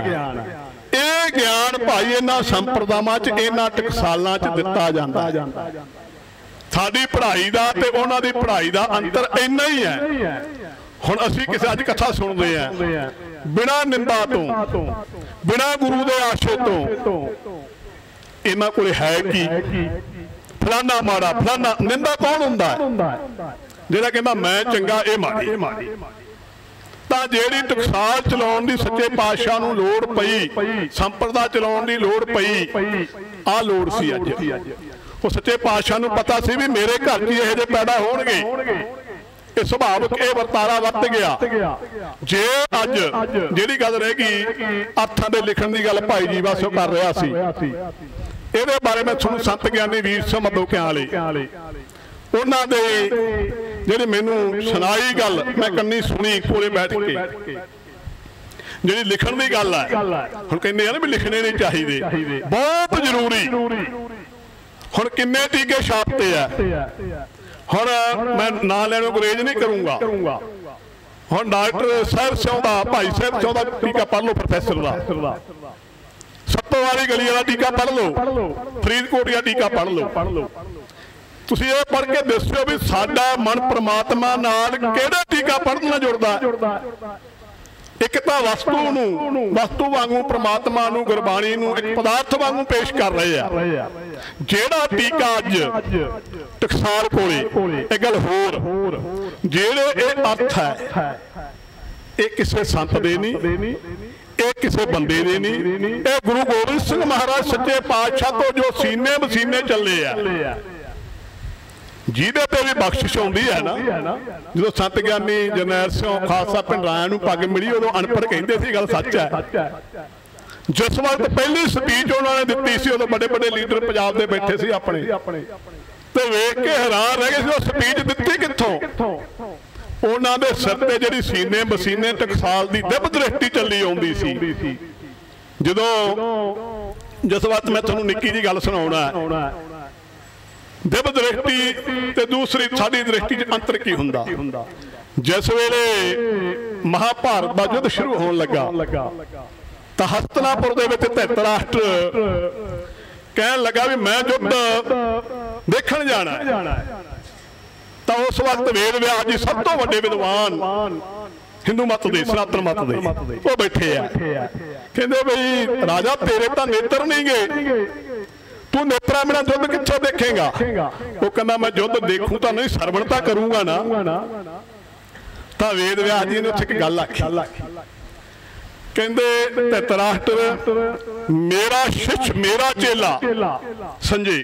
ਇਹ ਗਿਆਨ ਭਾਈ ਇਹਨਾਂ ਸੰਪਰਦਾਵਾਂ 'ਚ ਇਹਨਾਂ ਟਕਸਾਲਾਂ 'ਚ ਦਿੱਤਾ। ਜਾਂਦਾ। ਸਾਡੀ ਪੜ੍ਹਾਈ ਦਾ ਤੇ ਉਹਨਾਂ ਦੀ ਪੜ੍ਹਾਈ ਦਾ ਅੰਤਰ ਇੰਨਾ ਹੀ ਹੈ। ਹੁਣ ਅਸੀਂ ਕਿਸੇ ਅੱਜ ਕਥਾ ਸੁਣਦੇ ਆ ਬਿਨਾ ਨਿੰਦਾ ਤੋਂ, ਬਿਨਾ ਗੁਰੂ ਦੇ ਆਸ਼ੇ ਤੋਂ, ਇਹਨਾਂ ਕੋਲੇ ਹੈ ਕੀ? ਹੈ ਫਲਾਨਾ ਮਾੜਾ, ਫਲਾਨਾ ਨਿੰਦਾ ਕੌਣ ਹੁੰਦਾ ਹੈ? ਜਿਹੜਾ ਕਹਿੰਦਾ, ਮੈਂ ਚੰਗਾ, ਇਹ ਮਾੜੀ। ਤਾਂ ਜਿਹੜੀ ਟਕਸਾਲ ਚਲਾਉਣ ਦੀ ਸੱਚੇ ਪਾਤਸ਼ਾਹ ਨੂੰ ਲੋੜ ਪਈ, ਸੰਪਰਦਾ ਚਲਾਉਣ ਦੀ ਲੋੜ ਪਈ ਪਈ ਆ ਲੋੜ ਸੀ ਅੱਜ। ਉਹ ਸੱਚੇ ਪਾਤਸ਼ਾਹ ਨੂੰ ਪਤਾ ਸੀ ਵੀ ਮੇਰੇ ਘਰ 'ਚ ਇਹੋ ਜਿਹੇ ਪੈਦਾ ਹੋਣਗੇ। ਇਹ ਸੁਭਾਵਕ ਇਹ ਵਰਤਾਰਾ ਵੱਧ ਗਿਆ। ਜੇ ਅੱਜ ਜਿਹੜੀ ਗੱਲ ਰਹਿ ਗਈ, ਅਰਥਾਂ ਦੇ ਲਿਖਣ ਦੀ ਗੱਲ ਭਾਈ ਜੀ ਵਾਸੋ ਕਰ ਰਿਹਾ ਸੀ। ਇਹਦੇ ਬਾਰੇ ਮੈਂ ਤੁਹਾਨੂੰ ਸੰਤ ਗਿਆਨੀ ਵੀਰ ਸਿੰਘ ਕਿਆ ਲਈ ਉਹਨਾਂ ਦੇ ਜਿਹੜੀ ਮੈਨੂੰ ਸੁਣਾਈ ਗੱਲ, ਮੈਂ ਕੰਨੀ ਸੁਣੀ ਕੋਲੇ ਬੈਠ ਕੇ। ਜਿਹੜੀ ਲਿਖਣ ਦੀ ਗੱਲ ਹੈ। ਹੁਣ ਕਹਿੰਦੇ ਆ ਨਾ ਵੀ ਲਿਖਣੇ ਨਹੀਂ ਚਾਹੀਦੇ। ਬਹੁਤ ਜ਼ਰੂਰੀ। ਹੁਣ ਕਿੰਨੇ ਟੀਕੇ ਛਾਪਤੇ ਤੇ ਹੈ ਹੁਣ ਮੈਂ ਨਾਂ ਲੈਣੋਂ ਗੁਰੇਜ ਨਹੀਂ ਕਰੂੰਗਾ। ਹੁਣ ਡਾਕਟਰ ਸਾਹਿਬ ਸਿਉਂ ਭਾਈ ਸਾਹਿਬ ਸਿਉਂ ਟੀਕਾ ਪੜ੍ਹ ਲਓ ਪ੍ਰੋਫੈਸਰ ਦਾ। ਸਰਦਾ ਵਾਲੀ ਗਲੀ ਵਾਲਾ ਟੀਕਾ ਪੜ ਲਓ, ਫਰੀਦਕੋਟ ਦਾ ਟੀਕਾ ਪੜ ਲਓ। ਤੁਸੀਂ ਇਹ ਪੜ੍ਹ ਕੇ ਦੱਸਿਓ ਵੀ ਸਾਡਾ ਮਨ ਪ੍ਰਮਾਤਮਾ ਨਾਲ ਕਿਹੜਾ ਟੀਕਾ ਪੜ੍ਹਨ ਨਾਲ ਜੁੜਦਾ ਇੱਕ ਤਾਂ ਵਸਤੂ ਨੂੰ, ਵਸਤੂ ਵਾਂਗੂ ਪ੍ਰਮਾਤਮਾ ਨੂੰ, ਗੁਰਬਾਣੀ ਨੂੰ, ਇੱਕ ਪਦਾਰਥ ਵਾਂਗੂ ਪੇਸ਼ ਕਰ ਰਹੇ ਆ। ਜਿਹੜਾ ਟੀਕਾ ਅੱਜ ਟਕਸਾਲ ਕੋਲੇ ਇਹ ਗੱਲ ਹੋਰ, ਜਿਹੜੇ ਇਹ ਅਰਥ ਹੈ, ਇਹ ਕਿਸੇ ਸੰਤ ਦੇ ਨਹੀਂ, ਇਹ ਕਿਸੇ ਬੰਦੇ ਦੇ ਨਹੀਂ, ਇਹ ਗੁਰੂ ਗੋਬਿੰਦ ਸਿੰਘ ਮਹਾਰਾਜ ਸੱਚੇ ਪਾਤਸ਼ਾਹ ਤੋਂ ਜੋ ਸੀਨੇ ਬਸੀਨੇ ਚੱਲੇ ਆ, ਜਿਹਦੇ ਤੇ ਵੀ ਬਖਸ਼ਿਸ਼ ਆਉਂਦੀ ਹੈ ਨਾ, ਜਦੋਂ ਸੰਤ ਗਿਆਨੀ ਜਰਨੈਲ ਸਿੰਘ ਖਾਲਸਾ ਪਿੰਡ ਰਾਇਆ ਨੂੰ ਪੱਗ ਮਿਲੀ, ਉਦੋਂ ਅਨਪੜ੍ਹ ਕਹਿੰਦੇ ਸੀ ਗੱਲ ਸੱਚ ਹੈ। ਜਿਸ ਵਕਤ ਪਹਿਲੀ ਸਪੀਚ ਉਹਨਾਂ ਨੇ ਦਿੱਤੀ ਸੀ, ਉਦੋਂ ਵੱਡੇ ਵੱਡੇ ਲੀਡਰ ਪੰਜਾਬ ਦੇ ਬੈਠੇ ਸੀ ਆਪਣੇ। ਤੇ ਵੇਖ ਕੇ ਹੈਰਾਨ ਰਹਿ ਗਏ ਸੀ, ਉਹ ਸਪੀਚ ਦਿੱਤੀ ਕਿੱਥੋਂ? ਉਹਨਾਂ ਦੇ ਸਿਰ ਤੇ ਜਿਹੜੀ ਸੀਨੇ ਬਸੀਨੇ ਟਕਸਾਲ ਦੀ ਦਿਬ ਦ੍ਰਿਸ਼ਟੀ ਚੱਲੀ ਆਉਂਦੀ ਸੀ। ਜਦੋਂ ਜਿਸ ਵਕਤ ਮੈਂ ਤੁਹਾਨੂੰ ਨਿੱਕੀ ਜੀ ਗੱਲ ਸੁਣਾਉਣਾ ਹੈ ਦ੍ਰਿਸ਼ਟੀ ਤੇ ਦੂਸਰੀ ਸਾਡੀ ਦ੍ਰਿਸ਼ਟੀ 'ਚ ਅੰਤਰ ਕੀ ਹੁੰਦਾ? ਜਿਸ ਵੇਲੇ ਮਹਾਭਾਰਤ ਦਾ ਯੁੱਧ ਸ਼ੁਰੂ ਹੋਣ ਲੱਗਾ ਤਾਂ ਹਸਤਨਾਪੁਰ ਦੇ ਵਿੱਚ ਧਿਤਰਾਸ਼ਟਰ ਕਹਿਣ ਲੱਗਾ ਵੀ ਮੈਂ ਯੁੱਧ ਦੇਖਣ ਜਾਣਾ ਤਾਂ ਉਸ ਵਕਤ ਵੇਦ ਵਿਆਸ ਜੀ ਸਭ ਤੋਂ ਵੱਡੇ ਵਿਦਵਾਨ ਹਿੰਦੂ ਮਤ ਦੇ, ਸਨਾਤਨ ਮਤ ਦੇ ਉਹ ਬੈਠੇ ਆ। ਕਹਿੰਦੇ ਬਈ ਰਾਜਾ, ਤੇਰੇ ਤਾਂ ਨੇਤਰ ਨਹੀਂ ਗਏ ਤੂੰ ਨੇਤਰਾਂ ਮੇਰਾ ਯੁੱਧ ਕਿੱਥੋਂ ਦੇਖੇਗਾ? ਉਹ ਕਹਿੰਦਾ, ਮੈਂ ਯੁੱਧ ਦੇਖੂ ਤਾਂ ਨਹੀਂ, ਸਰਵਣ ਤਾਂ ਕਰੂੰਗਾ ਨਾ। ਤਾਂ ਵੇਦ ਵਿਆਸ ਜੀ ਨੇ ਉੱਥੇ ਇੱਕ ਗੱਲ ਆਖੀ। ਕਹਿੰਦੇ ਧਿਤਰਾਸ਼ਟਰ, ਮੇਰਾ ਸ਼ਿਸ਼, ਮੇਰਾ ਚੇਲਾ। ਸੰਜੇ,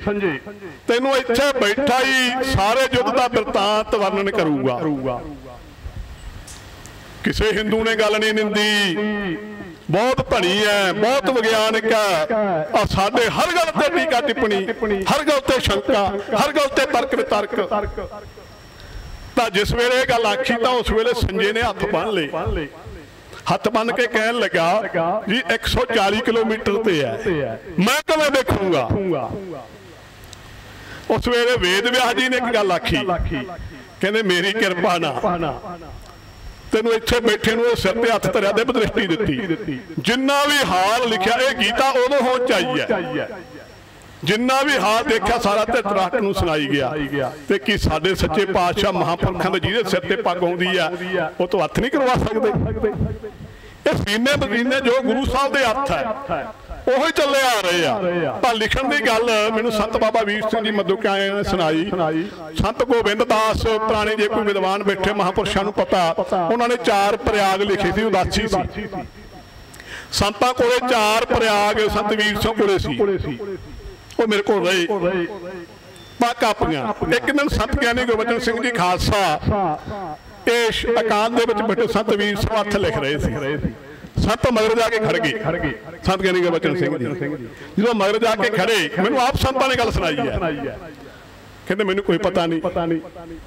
ਤੈਨੂੰ ਇੱਥੇ ਬੈਠਾ ਹੀ ਸਾਰੇ ਯੁੱਧ ਦਾ ਬਿਰਤਾਂਤ ਵਰਣਨ ਕਰੂਗਾ। ਕਿਸੇ ਹਿੰਦੂ ਨੇ ਗੱਲ ਨਹੀਂ ਨਿੰਦੀ। ਬਹੁਤ ਧਣੀ ਹੈ, ਬਹੁਤ ਵਿਗਿਆਨਕ ਹੈ। ਆ ਸਾਡੇ ਹਰ ਗੱਲ ਤੇ ਟੀਕਾ ਟਿੱਪਣੀ, ਹਰ ਗੱਲ ਤੇ ਸ਼ੰਕਾ, ਹਰ ਗੱਲ ਤੇ ਤਰਕ ਵਿਤਰਕ। ਤਾਂ ਜਿਸ ਵੇਲੇ ਇਹ ਗੱਲ ਆਖੀ ਤਾਂ ਉਸ ਵੇਲੇ ਸੰਜੇ ਨੇ ਹੱਥ ਬੰਨ ਲਏ। ਹੱਥ ਬੰਨ ਕੇ ਕਹਿਣ ਲੱਗਾ ਜੀ 140 ਕਿਲੋਮੀਟਰ ਤੇ ਹੈ। ਮੈਂ ਕਿਵੇਂ ਦੇਖੂੰਗਾ? ਉਸ ਵੇਲੇ ਵੇਦ ਵਿਆਸ ਜੀ ਨੇ ਇੱਕ ਗੱਲ ਆਖੀ। ਕਹਿੰਦੇ ਮੇਰੀ ਕਿਰਪਾ ਨਾ ਤੈਨੂੰ ਇੱਥੇ ਬੈਠੇ ਨੂੰ ਉਹ ਸਿਰ ਤੇ ਹੱਥ ਧਰਿਆ ਦੇ ਦ੍ਰਿਸ਼ਟੀ ਦਿੱਤੀ। ਜਿੰਨਾ ਵੀ ਹਾਲ ਲਿਖਿਆ ਇਹ ਗੀਤਾ ਉਦੋਂ ਹੋਣ ਚਾਹੀਏ। ਜਿੰਨਾ ਵੀ ਹਾਲ ਦੇਖਿਆ ਸਾਰਾ ਤੇ ਤਰਾਟ ਨੂੰ ਸੁਣਾਈ ਗਿਆ। ਤੇ ਕੀ ਸਾਡੇ ਸੱਚੇ ਪਾਤਸ਼ਾਹ ਮਹਾਂਪੁਰਖਾਂ ਦੇ ਜਿਹਦੇ ਸਿਰ ਤੇ ਪੱਗ ਆਉਂਦੀ ਆ, ਉਹ ਤੋਂ ਹੱਥ ਨਹੀਂ ਕਰਵਾ ਸਕਦੇ। ਇਹ ਸੀਨੇ ਬਦੀਨੇ ਜੋ ਗੁਰੂ ਸਾਹਿਬ ਦੇ ਹੱਥ ਹੈ, ਉਹੋ ਚੱਲੇ ਆ ਰਹੇ ਆ। ਪਰ ਲਿਖਣ ਦੀ ਗੱਲ, ਮੈਨੂੰ ਸੰਤ ਬਾਬਾ ਵੀਰ ਸਿੰਘ ਜੀ ਮਧੂਕਿਆਏ ਨੇ ਸੁਣਾਈ। ਸੰਤ ਗੋਬਿੰਦ ਦਾਸ ਪੁਰਾਣੇ ਜੇ ਕੋਈ ਵਿਦਵਾਨ ਬੈਠੇ ਮਹਾਂਪੁਰਸ਼ਾਂ ਨੂੰ ਪਤਾ, ਉਹਨਾਂ ਨੇ ਚਾਰ ਪ੍ਰਯਾਗ ਲਿਖੇ ਸੀ, ਉਦਾਸੀ ਸੀ। ਸੰਤਾਂ ਕੋਲੇ ਚਾਰ ਪ੍ਰਯਾਗ ਸੰਤ ਵੀਰ ਸਿੰਘ ਕੋਲੇ ਸੀ। ਉਹ ਮੇਰੇ ਕੋਲ ਰਹੇ। ਪਾ ਕਾਪੀਆਂ। ਇੱਕ ਦਿਨ ਸੰਤ ਗਿਆਨੀ ਗੁਰਬਚਨ ਸਿੰਘ ਜੀ ਖਾਲਸਾ। ਇਹ ਅਕਾਲ ਦੇ ਵਿੱਚ ਬੈਠੇ ਸੰਤ ਵੀਰ ਸਿੰਘ ਲਿਖ ਰਹੇ ਸੀ। ਸੰਤ ਮਗਰ ਜਾ ਕੇ ਖੜ ਗਏ ਸੰਤ ਗਿਆਨੀ ਗੁਰਬਚਨ ਸਿੰਘ ਜੀ। ਜਦੋਂ ਮਗਰ ਜਾ ਕੇ ਖੜੇ, ਮੈਨੂੰ ਆਪ ਸੰਤਾਂ ਨੇ ਗੱਲ ਸੁਣਾਈ ਹੈ। ਕਹਿੰਦੇ ਮੈਨੂੰ ਕੋਈ ਪਤਾ ਨਹੀਂ।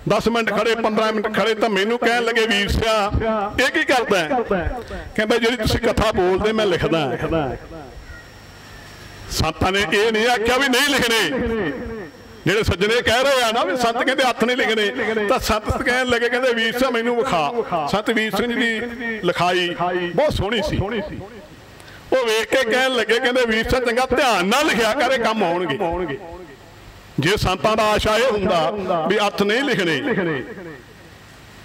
10 ਮਿੰਟ ਖੜੇ 15 ਮਿੰਟ ਖੜੇ ਤਾਂ ਮੈਨੂੰ ਕਹਿਣ ਲੱਗੇ, ਵੀਰ ਸਿਆ, ਇਹ ਕੀ ਕਰਦਾ ਕਹਿੰਦਾ, ਜਿਹੜੀ ਤੁਸੀਂ ਕਥਾ ਬੋਲਦੇ, ਮੈਂ ਲਿਖਦਾ ਸੰਤਾਂ ਨੇ ਇਹ ਨਹੀਂ ਆਖਿਆ ਵੀ ਨਹੀਂ ਲਿਖਣੇ। ਜਿਹੜੇ ਸੱਜਣੇ ਕਹਿ ਰਹੇ ਆ ਨਾ ਵੀ ਸੰਤ ਕਹਿੰਦੇ ਹੱਥ ਨਹੀਂ ਲਿਖਣੇ, ਤਾਂ ਸੰਤ ਕਹਿਣ ਲੱਗੇ ਕਹਿੰਦੇ ਵੀਰ ਸਾਹਿਬ ਮੈਨੂੰ ਵਿਖਾ। ਸੰਤ ਵੀਰ ਸਿੰਘ ਦੀ ਲਿਖਾਈ ਬਹੁਤ ਸੋਹਣੀ ਸੀ। ਉਹ ਵੇਖ ਕੇ ਕਹਿਣ ਲੱਗੇ ਕਹਿੰਦੇ ਵੀਰ ਸਾਹਿਬ ਚੰਗਾ ਧਿਆਨ ਨਾਲ ਲਿਖਿਆ ਕਰੇ, ਕੰਮ ਆਉਣਗੇ ਜੇ ਸੰਤਾਂ ਦਾ ਆਸ਼ਾ ਇਹ ਹੁੰਦਾ ਵੀ ਹੱਥ ਨਹੀਂ ਲਿਖਣੇ,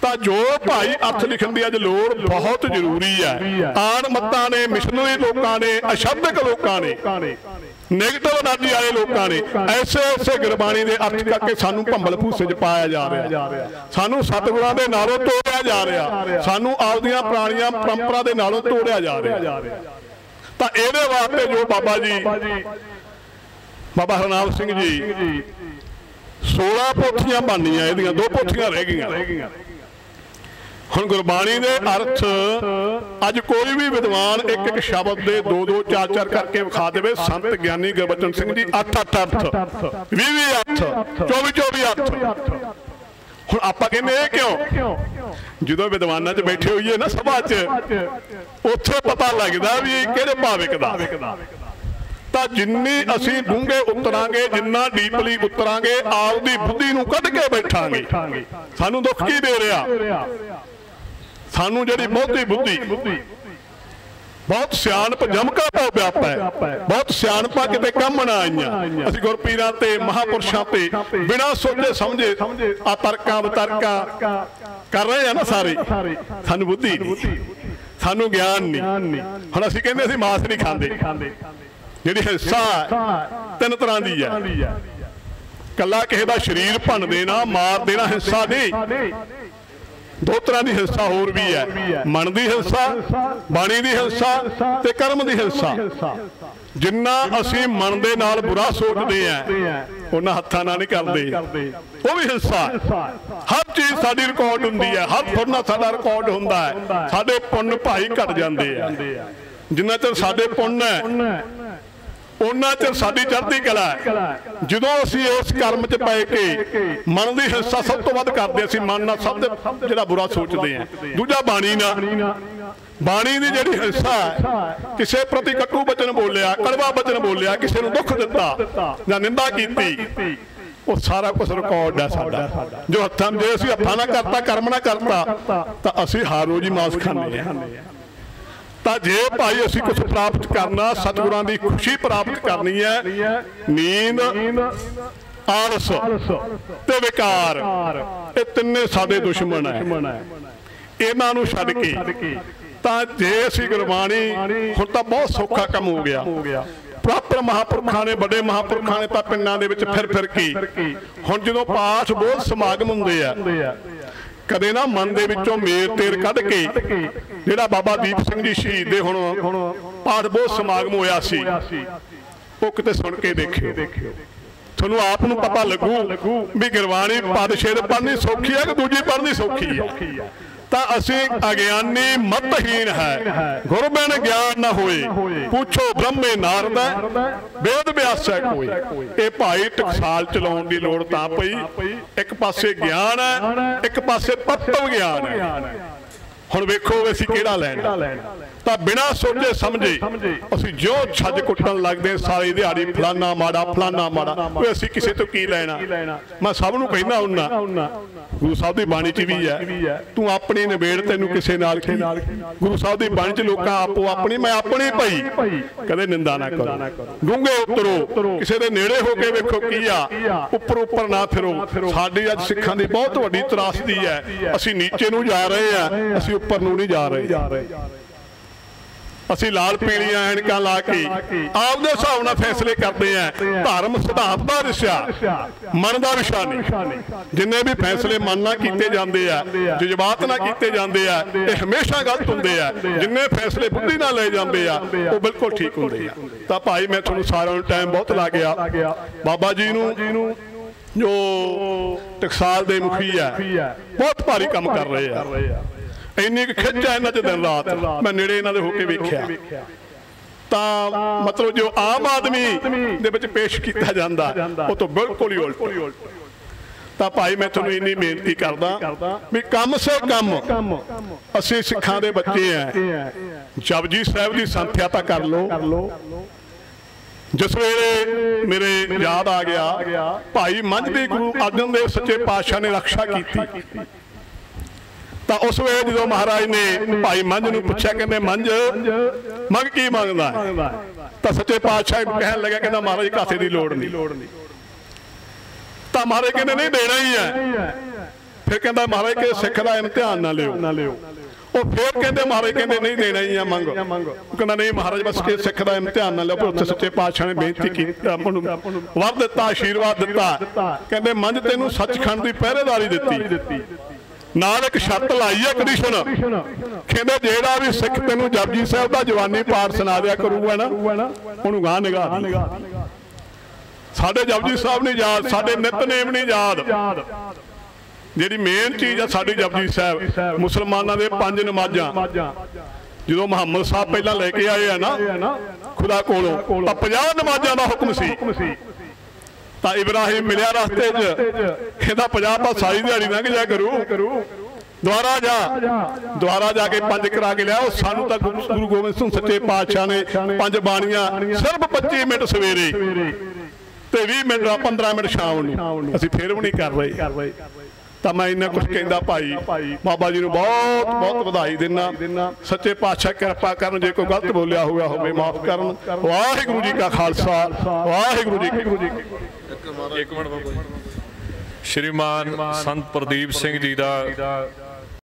ਤਾਂ ਜੋ ਭਾਈ ਅਰਥ ਲਿਖਣ ਦੀ ਅੱਜ ਲੋੜ ਬਹੁਤ ਜ਼ਰੂਰੀ ਹੈ। ਆਣ ਮੱਤਾਂ ਨੇ, ਮਿਸ਼ਨਰੀ ਲੋਕਾਂ ਨੇ, ਅਸ਼ਬਦਕ ਲੋਕਾਂ ਨੇ। ਨੈਗੇਟਿਵ એનર્ਜੀ ਵਾਲੇ ਲੋਕਾਂ ਨੇ ਐਸੇ ਐਸੇ ਗੁਰਬਾਣੀ ਦੇ ਅਰਥ ਕਰਕੇ ਸਾਨੂੰ ਭੰਬਲ ਭੂਸੇ 'ਚ ਪਾਇਆ ਜਾ ਰਿਹਾ। ਸਾਨੂੰ ਸਤਿਗੁਰਾਂ ਦੇ ਨਾਲੋਂ ਤੋੜਿਆ ਜਾ ਰਿਹਾ। ਸਾਨੂੰ ਆਪਦੀਆਂ ਪੁਰਾਣੀਆਂ ਪਰੰਪਰਾ ਦੇ ਨਾਲੋਂ ਤੋੜਿਆ ਜਾ ਰਿਹਾ। ਤਾਂ ਇਹਦੇ ਵਾਸਤੇ ਜੋ ਬਾਬਾ ਜੀ, ਬਾਬਾ ਹਰਨਾਮ ਸਿੰਘ ਜੀ 16 ਪੋਥੀਆਂ ਬਣੀਆਂ ਇਹਦੀਆਂ ਦੋ ਪੋਥੀਆਂ ਰਹਿ ਗਈਆਂ। ਹੁਣ ਗੁਰਬਾਣੀ ਦੇ ਅਰਥ ਅੱਜ ਕੋਈ ਵੀ ਵਿਦਵਾਨ ਇੱਕ ਇੱਕ ਸ਼ਬਦ ਦੇ ਦੋ ਦੋ ਚਾਰ ਚਾਰ ਕਰਕੇ ਵਿਖਾ ਦੇਵੇ। ਸੰਤ ਗਿਆਨੀ ਗੁਰਬਚਨ ਸਿੰਘ ਜੀ, ਅੱਠ ਅੱਠ ਅਰਥ। 20 20 ਅਰਥ। 24 24 ਅਰਥ। ਹੁਣ ਆਪਾਂ ਕਹਿੰਦੇ ਇਹ ਕਿਉਂ? ਜਦੋਂ ਵਿਦਵਾਨਾਂ 'ਚ ਬੈਠੇ ਹੋਈਏ ਨਾ ਸਭਾ 'ਚ, ਉੱਥੇ ਪਤਾ ਲੱਗਦਾ ਵੀ ਕਿਹੜੇ ਭਾਵਿਕ ਦਾ। ਤਾਂ ਜਿੰਨੀ ਅਸੀਂ ਡੂੰਘੇ ਉਤਰਾਂਗੇ, ਜਿੰਨਾ ਡੀਪਲੀ ਉਤਰਾਂਗੇ, ਆਪਦੀ ਬੁੱਧੀ ਨੂੰ ਕੱਢ ਕੇ ਬੈਠਾਂਗੇ। ਸਾਨੂੰ ਦੁੱਖ ਕੀ ਦੇ ਰਿਹਾ? ਸਾਨੂੰ ਜਿਹੜੀ ਬਹੁਤੀ ਬੁੱਧੀ ਬਹੁਤ ਸਿਆਣਪ ਜਮਕਾ ਪਾਉ ਵਿਆਪਾ। ਹੈ ਬਹੁਤ ਸਿਆਣਪਾਂ ਕਿਤੇ ਕੰਮ ਨਾ ਆਈਆਂ। ਅਸੀਂ ਗੁਰਪੀਰਾਂ ਤੇ ਮਹਾਪੁਰਸ਼ਾਂ ਤੇ ਬਿਨਾਂ ਸੋਚੇ ਸਮਝੇ ਆ ਤਰਕਾਂ ਵਿਤਰਕਾਂ ਕਰ ਰਹੇ ਆ ਨਾ ਸਾਰੇ। ਸਾਨੂੰ ਬੁੱਧੀ ਸਾਨੂੰ ਗਿਆਨ ਨਹੀਂ। ਹੁਣ ਅਸੀਂ ਕਹਿੰਦੇ ਅਸੀਂ ਮਾਸ ਨਹੀਂ ਖਾਂਦੇ। ਜਿਹੜੀ ਹਿੱਸਾ ਤਿੰਨ ਤਰ੍ਹਾਂ ਦੀ ਹੈ। ਕੱਲਾ ਕਿਸੇ ਦਾ ਸਰੀਰ ਭੰਨ ਦੇਣਾ ਮਾਰ ਦੇਣਾ ਹਿੱਸਾ ਨਹੀਂ। ਦੋ ਤਰ੍ਹਾਂ ਦੀ ਹਿੰਸਾ ਹੋਰ ਵੀ ਹੈ। ਮਨ ਦੀ ਹਿੰਸਾ, ਬਾਣੀ ਦੀ ਹਿੰਸਾ ਤੇ ਕਰਮ ਦੀ ਹਿੰਸਾ। ਜਿੰਨਾ ਅਸੀਂ ਮਨ ਦੇ ਨਾਲ ਬੁਰਾ ਸੋਚਦੇ ਆ ਉਹਨਾਂ ਹੱਥਾਂ ਨਾਲ ਨਹੀਂ ਕਰਦੇ। ਉਹ ਵੀ ਹਿੱਸਾ। ਹਰ ਚੀਜ਼ ਸਾਡੀ ਰਿਕਾਰਡ ਹੁੰਦੀ ਹੈ। ਹਰ ਫੁਰਨਾ ਸਾਡਾ ਰਿਕਾਰਡ ਹੁੰਦਾ ਹੈ। ਸਾਡੇ ਪੁੰਨ ਭਾਈ ਘਟ ਜਾਂਦੇ ਆ। ਜਿੰਨਾ ਚਿਰ ਸਾਡੇ ਪੁੰਨ ਹੈ ਉਹਨਾਂ ਚਿਰ ਸਾਡੀ ਚੜ੍ਹਦੀ ਕਲਾ ਹੈ। ਜਦੋਂ ਅਸੀਂ ਉਸ ਕਰਮ 'ਚ ਪੈ ਕੇ ਮਨ ਦੀ ਹਿੰਸਾ ਸਭ ਤੋਂ ਵੱਧ ਕਰਦੇ ਅਸੀਂ ਮਨ ਨਾਲ ਸਭ ਦੇ ਜਿਹੜਾ ਬੁਰਾ ਸੋਚਦੇ ਆ ਦੂਜਾ ਬਾਣੀ ਨਾਲ ਬਾਣੀ ਦੀ ਜਿਹੜੀ ਹਿੰਸਾ ਹੈ, ਕਿਸੇ ਪ੍ਰਤੀ ਕੱਟੂ ਬਚਨ ਬੋਲਿਆ, ਕੜਵਾ ਬਚਨ ਬੋਲਿਆ, ਕਿਸੇ ਨੂੰ ਦੁੱਖ ਦਿੱਤਾ ਜਾਂ ਨਿੰਦਾ ਕੀਤੀ, ਉਹ ਸਾਰਾ ਕੁਝ ਰਿਕਾਰਡ ਹੈ ਸਾਡਾ। ਜੋ ਹੱਥਾਂ ਦੇ ਅਸੀਂ ਹੱਥਾਂ ਨਾਲ ਕਰਤਾ, ਕਰਮ ਨਾਲ ਕਰਤਾ, ਤਾਂ ਅਸੀਂ ਹਰ ਰੋਜ਼ ਹੀ ਮਾਸ ਖਾਂਦੇ ਹਾਂ। ਤਾਂ ਜੇ ਭਾਈ ਅਸੀਂ ਕੁਝ ਪ੍ਰਾਪਤ ਕਰਨਾ, ਸਤਿਗੁਰਾਂ ਦੀ ਖੁਸ਼ੀ ਪ੍ਰਾਪਤ ਕਰਨੀ ਹੈ, ਨੀਂਦ, ਆਲਸ ਤੇ ਵਿਕਾਰ। ਇਹ ਤਿੰਨੇ ਸਾਡੇ ਦੁਸ਼ਮਣ ਹੈ। ਇਹਨਾਂ ਨੂੰ ਛੱਡ ਕੇ। ਤਾਂ ਜੇ ਅਸੀਂ ਗੁਰਬਾਣੀ, ਹੁਣ ਤਾਂ ਬਹੁਤ ਸੌਖਾ ਕੰਮ ਹੋ ਗਿਆ। ਪ੍ਰਾਪਰ ਮਹਾਪੁਰਖਾਂ ਨੇ, ਵੱਡੇ ਮਹਾਪੁਰਖਾਂ ਨੇ ਤਾਂ ਪਿੰਡਾਂ ਦੇ ਵਿੱਚ ਫਿਰ ਫਿਰ ਕੇ। ਹੁਣ ਜਦੋਂ ਪਾਠ ਬਹੁਤ ਸਮਾਗਮ ਹੁੰਦੇ ਆ ਕਦੇ ਨਾ ਮਨ ਦੇ ਵਿੱਚੋਂ ਮੇਰ ਤੇਰ ਕੱਢ ਕੇ ਜਿਹੜਾ ਬਾਬਾ ਦੀਪ ਸਿੰਘ ਜੀ ਸ਼ਹੀਦ ਦੇ ਹੁਣ ਪਾਠ ਬਹੁਤ ਸਮਾਗਮ ਹੋਇਆ ਸੀ, ਉਹ ਕਿਤੇ ਸੁਣ ਕੇ ਦੇਖਿਓ। ਤੁਹਾਨੂੰ ਆਪ ਨੂੰ ਪਤਾ ਲੱਗੂ ਵੀ ਗੁਰਬਾਣੀ ਪਾਦਸ਼ੇ ਦੇ ਪੜ੍ਹਨੀ ਸੌਖੀ ਹੈ ਕਿ ਦੂਜੀ ਪੜ੍ਹਨੀ ਸੌਖੀ ਹੈ ਤਾਂ ਅਸੀਂ ਅਗਿਆਨੀ ਮਤਹੀਨ ਹੈ। ਗੁਰਬਿਨ ਗਿਆਨ ਨਾ ਹੋਏ। ਪੁੱਛੋ ਬ੍ਰਹਮੇ ਨਾਰਦ ਵੇਦ ਵਿਆਸੈ ਕੋਈ। ਇਹ ਭਾਈ ਟਕਸਾਲ ਚਲਾਉਣ ਦੀ ਲੋੜ ਤਾਂ ਪਈ। ਇੱਕ ਪਾਸੇ ਗਿਆਨ ਹੈ ਇੱਕ ਪਾਸੇ ਤੱਤਵ ਗਿਆਨ ਹੈ। ਹੁਣ ਵੇਖੋ ਅਸੀਂ ਕਿਹੜਾ ਲੈਣਾ। ਤਾਂ ਬਿਨਾਂ ਸੋਚੇ ਸਮਝੇ ਅਸੀਂ ਜੋ ਛੱਜ ਕੁੱਟਣ ਲੱਗਦੇ ਸਾਰੀ ਦਿਹਾੜੀ ਫਲਾਨਾ ਮਾੜਾ ਫਲਾਨਾ ਮਾੜਾ। ਉਹ ਅਸੀਂ ਕਿਸੇ ਤੋਂ ਕੀ ਲੈਣਾ? ਮੈਂ ਸਭ ਨੂੰ ਕਹਿੰਦਾ ਹੁੰਨਾ ਗੁਰੂ ਸਾਹਿਬ ਦੀ ਬਾਣੀ 'ਚ ਵੀ ਹੈ ਤੂੰ ਆਪਣੀ ਨਿਬੇੜ ਤੈਨੂੰ ਕਿਸੇ ਨਾਲ ਕੀ? ਗੁਰੂ ਸਾਹਿਬ ਦੀ ਬਾਣੀ 'ਚ ਲੋਕਾਂ ਆਪੋ ਆਪਣੀ ਮੈਂ ਆਪਣੀ ਭਾਈ। ਕਦੇ ਨਿੰਦਾ ਨਾ ਕਰੋ। ਡੂੰਘੇ ਉਤਰੋ। ਕਿਸੇ ਦੇ ਨੇੜੇ ਹੋ ਕੇ ਵੇਖੋ ਕੀ ਆ। ਉੱਪਰ ਉੱਪਰ ਨਾ ਫਿਰੋ। ਸਾਡੀ ਅੱਜ ਸਿੱਖਾਂ ਦੀ ਬਹੁਤ ਵੱਡੀ ਤਰਾਸਦੀ ਹੈ। ਅਸੀਂ ਨੀਚੇ ਨੂੰ ਜਾ ਰਹੇ ਆ ਅਸੀਂ ਉੱਪਰ ਨੂੰ ਨਹੀਂ ਜਾ ਰਹੇ। ਅਸੀਂ ਲਾਲ ਪੀਲੀਆਂ ਐਨਕਾਂ ਲਾ ਕੇ ਆਪਦੇ ਹਿਸਾਬ ਨਾਲ ਫੈਸਲੇ ਕਰਦੇ ਆ ਧਰਮ ਸਿਧਾਂਤ ਦਾ ਵਿਸ਼ਾ ਮਨ ਦਾ ਵਿਸ਼ਾ ਨਹੀਂ ਜਿੰਨੇ ਵੀ ਫੈਸਲੇ ਮਨ ਨਾਲ ਕੀਤੇ ਜਾਂਦੇ ਆ ਜਜ਼ਬਾਤ ਨਾਲ ਕੀਤੇ ਜਾਂਦੇ ਆ ਇਹ ਹਮੇਸ਼ਾ ਗਲਤ ਹੁੰਦੇ ਆ। ਜਿੰਨੇ ਫੈਸਲੇ ਬੁੱਧੀ ਨਾਲ ਲਏ ਜਾਂਦੇ ਆ ਉਹ ਬਿਲਕੁਲ ਠੀਕ ਹੁੰਦੇ ਆ। ਤਾਂ ਭਾਈ ਮੈਂ ਤੁਹਾਨੂੰ ਸਾਰਿਆਂ ਨੂੰ ਟਾਈਮ ਬਹੁਤ ਲਾ ਗਿਆ। ਬਾਬਾ ਜੀ ਨੂੰ ਜੋ ਟਕਸਾਲ ਦੇ ਮੁਖੀ ਆ ਬਹੁਤ ਭਾਰੀ ਕੰਮ ਕਰ ਰਹੇ ਆ। ਇੰਨੀ ਕੁ ਖਿੱਚ ਹੈ ਇਹਨਾਂ 'ਚ ਦਿਨ ਰਾਤ। ਮੈਂ ਨੇੜੇ ਇਹਨਾਂ ਦੇ ਹੋ ਕੇ ਵੇਖਿਆ। ਤਾਂ ਮਤਲਬ ਜੋ ਆਮ ਆਦਮੀ ਦੇ ਵਿੱਚ ਪੇਸ਼ ਕੀਤਾ ਜਾਂਦਾ ਉਹ ਤੋਂ ਬਿਲਕੁਲ ਹੀ ਉਲਟ। ਤਾਂ ਭਾਈ ਮੈਂ ਤੁਹਾਨੂੰ ਇੰਨੀ ਬੇਨਤੀ ਕਰਦਾ ਵੀ ਕੰਮ ਸੇ ਕੰਮ ਅਸੀਂ ਸਿੱਖਾਂ ਦੇ ਬੱਚੇ ਆ ਜਪਜੀ ਸਾਹਿਬ ਦੀ ਸੰਥਿਆ ਤਾਂ ਕਰ ਲਓ। ਜਿਸ ਵੇਲੇ ਮੇਰੇ ਯਾਦ ਆ ਗਿਆ ਭਾਈ ਮੰਝ ਦੇ ਗੁਰੂ ਅਰਜਨ ਦੇਵ ਸੱਚੇ ਪਾਤਸ਼ਾਹ ਨੇ ਰੱਖਿਆ ਕੀਤੀ। ਤਾਂ ਉਸ ਵੇਲੇ ਜਦੋਂ ਮਹਾਰਾਜ ਨੇ ਭਾਈ ਮੰਝ ਨੂੰ ਪੁੱਛਿਆ ਕਹਿੰਦੇ, ਮੰਝ, ਮੰਗ ਕੀ ਮੰਗਦਾ ਤਾਂ ਸੱਚੇ ਪਾਤਸ਼ਾਹ ਕਹਿਣ ਲੱਗਾ ਕਹਿੰਦਾ, ਮਹਾਰਾਜ, ਕਾਸੇ ਦੀ ਲੋੜ ਨਹੀਂ। ਤਾਂ ਮਹਾਰਾਜ ਕਹਿੰਦੇ, ਨਹੀਂ, ਦੇਣਾ ਹੀ ਹੈ। ਫਿਰ ਕਹਿੰਦਾ, ਮਹਾਰਾਜ ਕਿ ਸਿੱਖ ਦਾ ਇਮਤਿਹਾਨ ਨਾ ਲਿਓ। ਉਹ ਫੇਰ ਕਹਿੰਦੇ, ਮਹਾਰਾਜ, ਕਹਿੰਦੇ, ਨਹੀਂ, ਦੇਣਾ ਹੀ ਆ ਮੰਗ। ਉਹ ਕਹਿੰਦਾ, ਨਹੀਂ, ਮਹਾਰਾਜ, ਬਸ ਕਿ ਸਿੱਖ ਦਾ ਇਮਤਿਹਾਨ ਨਾ ਲਿਓ। ਪਰ ਉੱਥੇ ਸੱਚੇ ਪਾਤਸ਼ਾਹ ਨੇ ਬੇਨਤੀ ਕੀਤੀ ਆਪਾਂ ਨੂੰ ਵਰ ਦਿੱਤਾ, ਆਸ਼ੀਰਵਾਦ ਦਿੱਤਾ। ਕਹਿੰਦੇ, ਮੰਝ ਤੈਨੂੰ ਸੱਚਖੰਡ ਦੀ ਪਹਿਰੇਦਾਰੀ ਦਿੱਤੀ। ਨਾਲ ਇੱਕ ਸ਼ਰਤ ਲਾਈ ਹੈ ਕੰਡੀਸ਼ਨ ਕਹਿੰਦੇ ਜਿਹੜਾ ਵੀ ਸਿੱਖ ਤੈਨੂੰ ਜਪਜੀ ਸਾਹਿਬ ਦਾ ਜਵਾਨੀ ਪਾਠ ਸੁਣਾ ਦਿਆ ਕਰੂਗਾ ਨਾ ਉਹਨੂੰ ਗਾਂ ਨਿਗਾਹ। ਸਾਡੇ ਜਪਜੀ ਸਾਹਿਬ ਨਹੀਂ ਯਾਦ ਸਾਡੇ ਨਿਤਨੇਮ ਨਹੀਂ ਯਾਦ। ਜਿਹੜੀ ਮੇਨ ਚੀਜ਼ ਆ ਸਾਡੀ ਜਪਜੀ ਸਾਹਿਬ ਮੁਸਲਮਾਨਾਂ ਦੇ ਪੰਜ ਨਮਾਜ਼ਾਂ। ਜਦੋਂ ਮੁਹੰਮਦ ਸਾਹਿਬ ਪਹਿਲਾਂ ਲੈ ਕੇ ਆਏ ਆ ਨਾ ਖੁਦਾ ਕੋਲੋਂ ਤਾਂ 50 ਨਮਾਜ਼ਾਂ ਦਾ ਹੁਕਮ ਸੀ। ਤਾਂ ਇਬਰਾਹਿਮ ਮਿਲਿਆ ਰਸਤੇ 'ਚ। ਕਹਿੰਦਾ 50 ਪਾ ਸਾਰੀ ਦਿਹਾੜੀ ਲੰਘ ਜਾ ਕਰੂ। ਦੁਆਰਾ ਜਾ। ਦੁਆਰਾ ਜਾ। ਕੇ ਪੰਜ ਕਰਾ ਕੇ ਲਿਆ ਉਹ ਸਾਨੂੰ ਤਾਂ ਗੁਰੂ ਗੋਬਿੰਦ ਸਿੰਘ ਸੱਚੇ ਪਾਤਸ਼ਾਹ ਨੇ ਪੰਜ ਬਾਣੀਆਂ ਸਿਰਫ 25 ਮਿੰਟ ਸਵੇਰੇ ਤੇ 20 ਮਿੰਟ 15 ਮਿੰਟ ਸ਼ਾਮ ਨੂੰ ਅਸੀਂ ਫੇਰ ਵੀ ਨਹੀਂ ਕਰ ਰਹੇ। ਤਾਂ ਮੈਂ ਇੰਨਾ ਕੁਝ ਕਹਿੰਦਾ ਭਾਈ ਬਾਬਾ ਜੀ ਨੂੰ ਬਹੁਤ ਬਹੁਤ ਵਧਾਈ ਦਿੰਨਾ। ਸੱਚੇ ਪਾਤਸ਼ਾਹ ਕਿਰਪਾ ਕਰਨ ਜੇ ਕੋਈ ਗਲਤ ਬੋਲਿਆ ਹੋਇਆ ਹੋਵੇ ਮਾਫ ਕਰਨ। ਵਾਹਿਗੁਰੂ ਜੀ ਕਾ ਖਾਲਸਾ ਵਾਹਿਗੁਰੂ ਜੀ ਕੀ ਫਤਿਹ। ਇੱਕ ਮਿੰਟ ਬਾਬੂ ਜੀ। ਸ਼੍ਰੀਮਾਨ ਸੰਤ ਪ੍ਰਦੀਪ ਸਿੰਘ ਜੀ ਦਾ